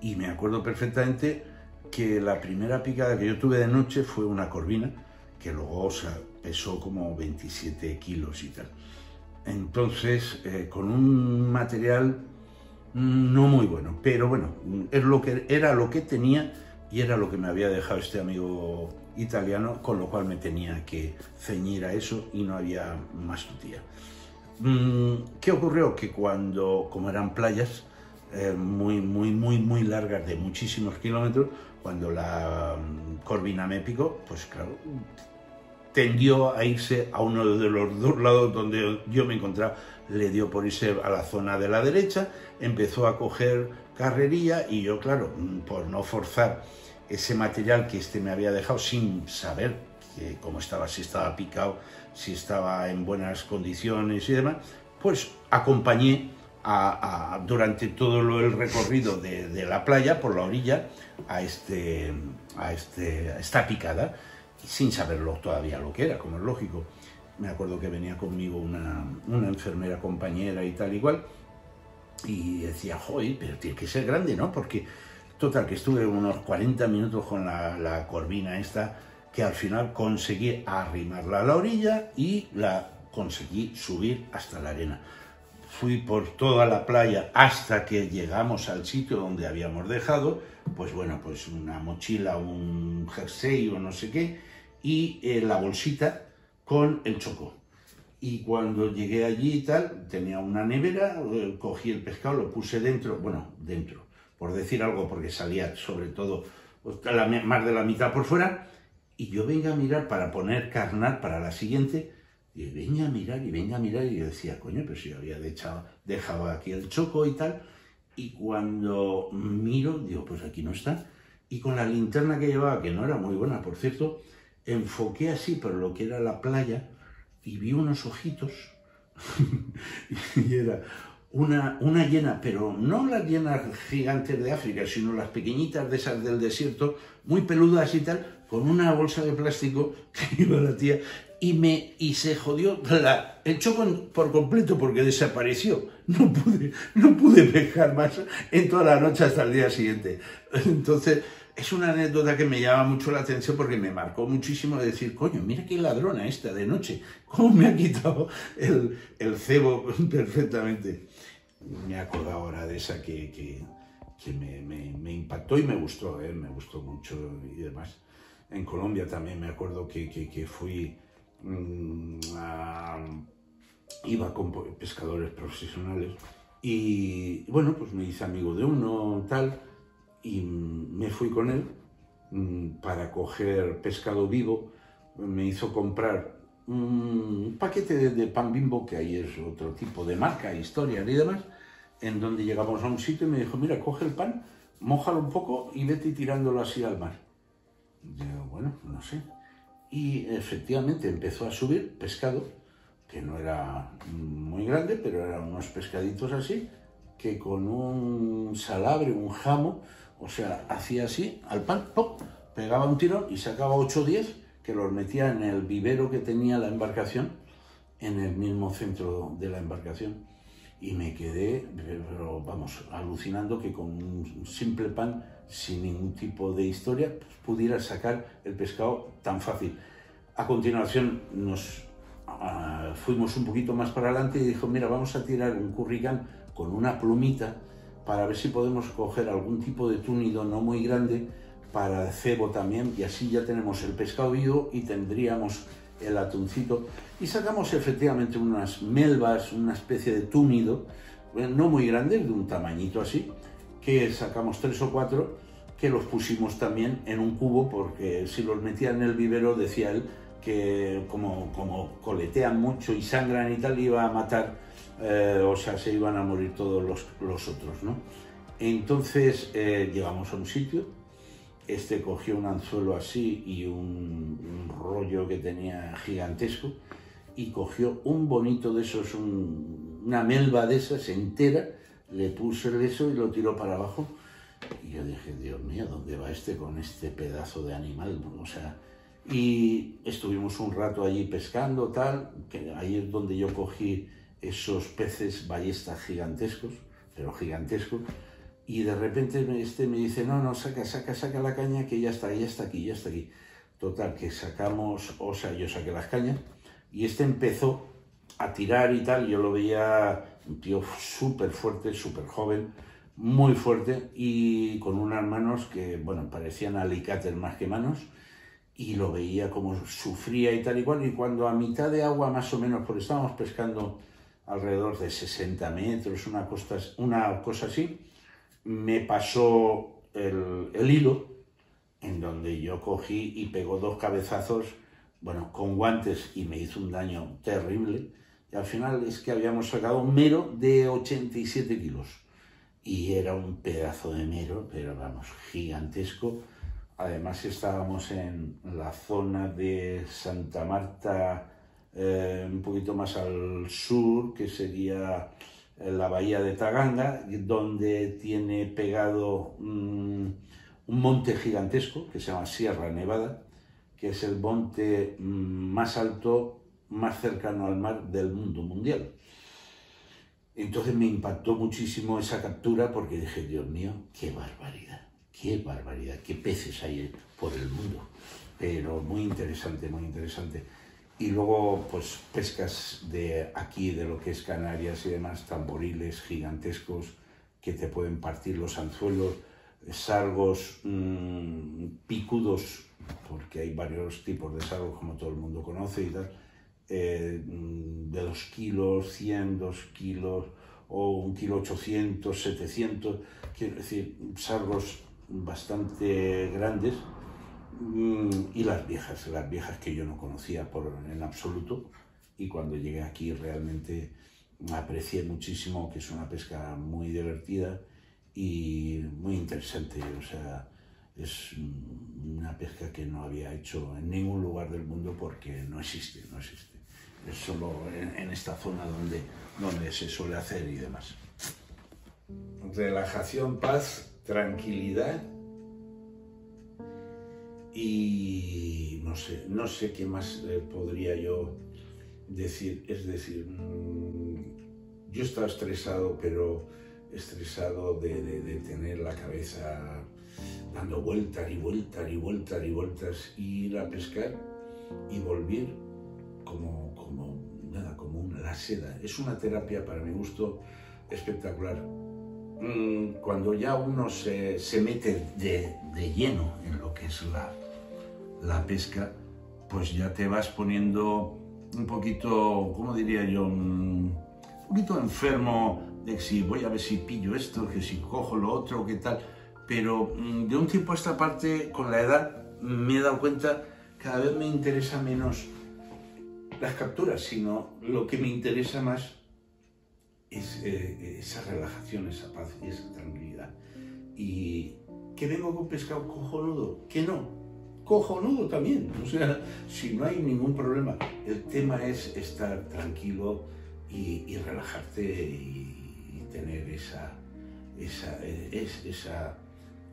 y me acuerdo perfectamente que la primera picada que yo tuve de noche fue una corvina, que luego o sea, pesó como 27 kilos y tal. Entonces, eh, con un material no muy bueno, pero bueno, es lo que, era lo que tenía y era lo que me había dejado este amigo italiano, con lo cual me tenía que ceñir a eso y no había más tutía. Mm, ¿Qué ocurrió? Que cuando, como eran playas eh, muy, muy, muy, muy largas de muchísimos kilómetros, cuando la mm, Corvina me picó, pues claro, tendió a irse a uno de los dos lados donde yo me encontraba, le dio por irse a la zona de la derecha, empezó a coger carrería y yo, claro, mm, por no forzar ese material que este me había dejado sin saber cómo estaba, si estaba picado, si estaba en buenas condiciones y demás, pues acompañé a, durante todo el recorrido de, la playa, por la orilla, a, este, a, este, esta picada, sin saberlo todavía lo que era, como es lógico. Me acuerdo que venía conmigo una, una enfermera compañera y tal igual, y decía, joder, pero tiene que ser grande, ¿no? Porque, total, que estuve unos 40 minutos con la, la corvina esta, que al final conseguí arrimarla a la orilla y la conseguí subir hasta la arena. Fui por toda la playa hasta que llegamos al sitio donde habíamos dejado, pues bueno, pues una mochila, un jersey o no sé qué, y eh, la bolsita con el choco. Y cuando llegué allí y tal, tenía una nevera, eh, cogí el pescado, lo puse dentro, bueno, dentro, por decir algo, porque salía sobre todo pues, más de la mitad por fuera, y yo venga a mirar para poner carnal para la siguiente, y venga a mirar y venga a mirar, y yo decía, coño, pero si yo había dejado, dejado aquí el choco y tal, y cuando miro, digo, pues aquí no está, y con la linterna que llevaba, que no era muy buena, por cierto, enfoqué así por lo que era la playa, y vi unos ojitos, y era una, una llena, pero no las llenas gigantes de África, sino las pequeñitas de esas del desierto, muy peludas y tal, con una bolsa de plástico que iba la tía y, me, y se jodió la, el choco por completo porque desapareció. No pude, no pude pescar más en toda la noche hasta el día siguiente. Entonces, es una anécdota que me llama mucho la atención porque me marcó muchísimo decir, coño, mira qué ladrona esta de noche, cómo me ha quitado el, el cebo perfectamente. Me acuerdo ahora de esa que, que, que me, me, me, impactó y me gustó, ¿eh? me gustó mucho y demás. En Colombia también me acuerdo que, que fui, a, iba con pescadores profesionales y bueno, pues me hice amigo de uno tal y me fui con él mmm, para coger pescado vivo. Me hizo comprar un paquete de, pan bimbo, que ahí es otro tipo de marca, historia y demás, en donde llegamos a un sitio y me dijo, mira, coge el pan, mojalo un poco y vete tirándolo así al mar. Digo, bueno, no sé. Y efectivamente empezó a subir pescado, que no era muy grande, pero eran unos pescaditos así, que con un salabre, un jamo, o sea, hacía así al pan, ¡pop! pegaba un tiro y sacaba 8 o 10 que los metía en el vivero que tenía la embarcación, en el mismo centro de la embarcación. Y me quedé, vamos, alucinando que con un simple pan sin ningún tipo de historia, pues, pudiera sacar el pescado tan fácil. A continuación nos uh, fuimos un poquito más para adelante y dijo, mira, vamos a tirar un curricán con una plumita para ver si podemos coger algún tipo de túnido no muy grande para cebo también y así ya tenemos el pescado vivo y tendríamos el atuncito y sacamos efectivamente unas melvas, una especie de túnido, no muy grande, de un tamañito así, que sacamos tres o cuatro, que los pusimos también en un cubo, porque si los metía en el vivero, decía él, que como, como coletean mucho y sangran y tal, iba a matar, eh, o sea, se iban a morir todos los, los otros, ¿no? Entonces eh, llegamos a un sitio, este cogió un anzuelo así y un, rollo que tenía gigantesco, y cogió un bonito de esos, un, una melva de esas entera, le puso el eso y lo tiró para abajo. Y yo dije, Dios mío, ¿dónde va este con este pedazo de animal? O sea, y estuvimos un rato allí pescando, tal, que ahí es donde yo cogí esos peces ballestas gigantescos, pero gigantescos, y de repente este me dice, no, no, saca, saca, saca la caña, que ya está, ya está aquí, ya está aquí. Total, que sacamos, o sea, yo saqué las cañas, y este empezó a tirar y tal, yo lo veía un tío súper fuerte, súper joven, muy fuerte y con unas manos que, bueno, parecían alicates más que manos y lo veía como sufría y tal y cual. Y cuando a mitad de agua, más o menos, porque estábamos pescando alrededor de 60 metros, una, costa, una cosa así, me pasó el, el hilo en donde yo cogí y pegó dos cabezazos, bueno, con guantes y me hizo un daño terrible. Y al final es que habíamos sacado un mero de 87 kilos. Y era un pedazo de mero, pero vamos, gigantesco. Además estábamos en la zona de Santa Marta, eh, un poquito más al sur, que sería eh, la bahía de Taganga, donde tiene pegado un monte gigantesco que se llama Sierra Nevada, que es el monte mm, más alto, más cercano al mar del mundo mundial. Entonces me impactó muchísimo esa captura porque dije, Dios mío, qué barbaridad, qué barbaridad, qué peces hay por el mundo. Pero muy interesante, muy interesante. Y luego, pues, pescas de aquí, de lo que es Canarias y demás, tamboriles gigantescos que te pueden partir los anzuelos, sargos mmm, picudos, porque hay varios tipos de sargos, como todo el mundo conoce y tal, eh, de 2 kilos, 100, 2 kilos, o un kilo 800, 700, quiero decir, sargos bastante grandes Mm, y las viejas, las viejas que yo no conocía por, en absoluto y cuando llegué aquí realmente aprecié muchísimo que es una pesca muy divertida y muy interesante, o sea, es una pesca que no había hecho en ningún lugar del mundo porque no existe, no existe. Solo en, esta zona donde, donde se suele hacer y demás. Relajación, paz, tranquilidad y no sé, no sé qué más eh, podría yo decir. Es decir, mm, yo estaba estresado, pero estresado de, de, tener la cabeza dando vueltas y vueltas y vueltas y vueltas, ir a pescar y volver como, como nada, como una, la seda. Es una terapia para mi gusto espectacular. Mm, cuando ya uno se, se mete de, de lleno en lo que es la, la pesca, pues ya te vas poniendo un poquito, ¿cómo diría yo? Un poquito enfermo de si voy a ver si pillo esto, que si cojo lo otro, qué tal. Pero mm, de un tiempo a esta parte, con la edad, me he dado cuenta, cada vez me interesa menos las capturas, sino lo que me interesa más es eh, esa relajación, esa paz y esa tranquilidad. Y que vengo con pescado cojonudo, que no, cojonudo también. O sea, si no hay ningún problema. El tema es estar tranquilo y, relajarte y, tener esa, esa, es, esa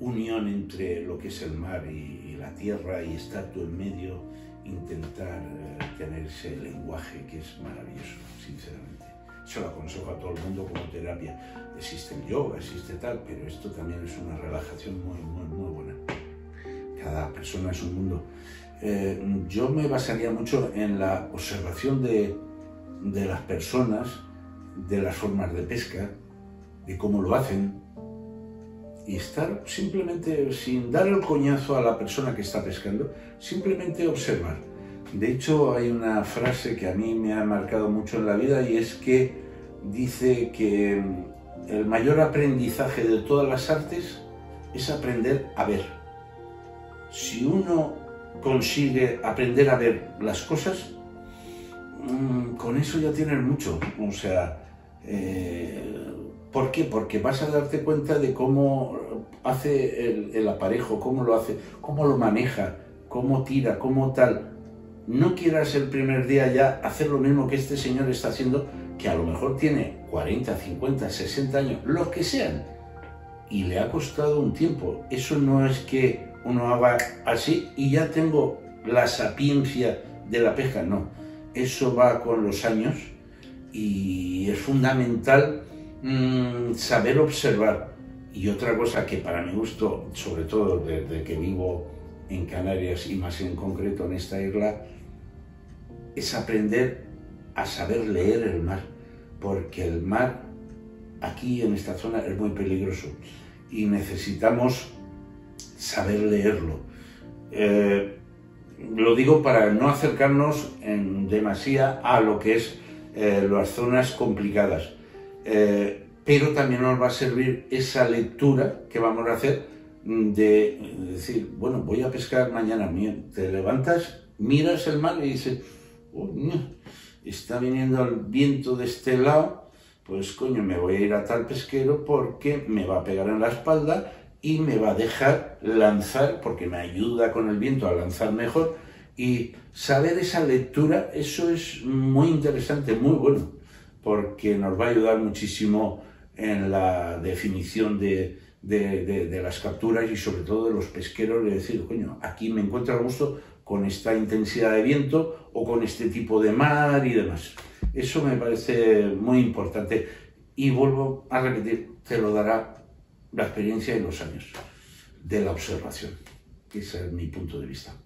unión entre lo que es el mar y, la tierra y estar tú en medio, intentar eh, tener ese lenguaje que es maravilloso, sinceramente. Se lo aconsejo a todo el mundo como terapia. Existe el yoga, existe tal, pero esto también es una relajación muy, muy, muy buena cada persona es un mundo. Eh, yo me basaría mucho en la observación de, de las personas, de las formas de pesca, de cómo lo hacen, y estar simplemente sin dar el coñazo a la persona que está pescando, simplemente observar. De hecho, hay una frase que a mí me ha marcado mucho en la vida y es que dice que el mayor aprendizaje de todas las artes es aprender a ver si uno consigue aprender a ver las cosas, mm, con eso ya tienes mucho. O sea, eh, ¿por qué? Porque vas a darte cuenta de cómo hace el, aparejo, cómo lo hace, cómo lo maneja, cómo tira, cómo tal. No quieras el primer día ya hacer lo mismo que este señor está haciendo, que a lo mejor tiene 40, 50, 60 años, los que sean, y le ha costado un tiempo. Eso no es que uno haga así y ya tengo la sapiencia de la pesca, no. Eso va con los años y es fundamental mmm, saber observar. Y otra cosa que para mi gusto, sobre todo desde que vivo en Canarias y más en concreto en esta isla, es aprender a saber leer el mar, porque el mar aquí en esta zona es muy peligroso y necesitamos saber leerlo. Eh, lo digo para no acercarnos en demasía a lo que es eh, las zonas complicadas, eh, pero también nos va a servir esa lectura que vamos a hacer de decir, bueno, voy a pescar mañana, te levantas, miras el mar y dices, está viniendo el viento de este lado, pues coño, me voy a ir a tal pesquero porque me va a pegar en la espalda y me va a dejar lanzar, porque me ayuda con el viento a lanzar mejor. Y saber esa lectura, eso es muy interesante, muy bueno, porque nos va a ayudar muchísimo en la definición de, las capturas y sobre todo de los pesqueros, de decir, coño, aquí me encuentro a gusto con esta intensidad de viento o con este tipo de mar y demás. Eso me parece muy importante y vuelvo a repetir, te lo dará la experiencia y los años de la observación. Ese es mi punto de vista.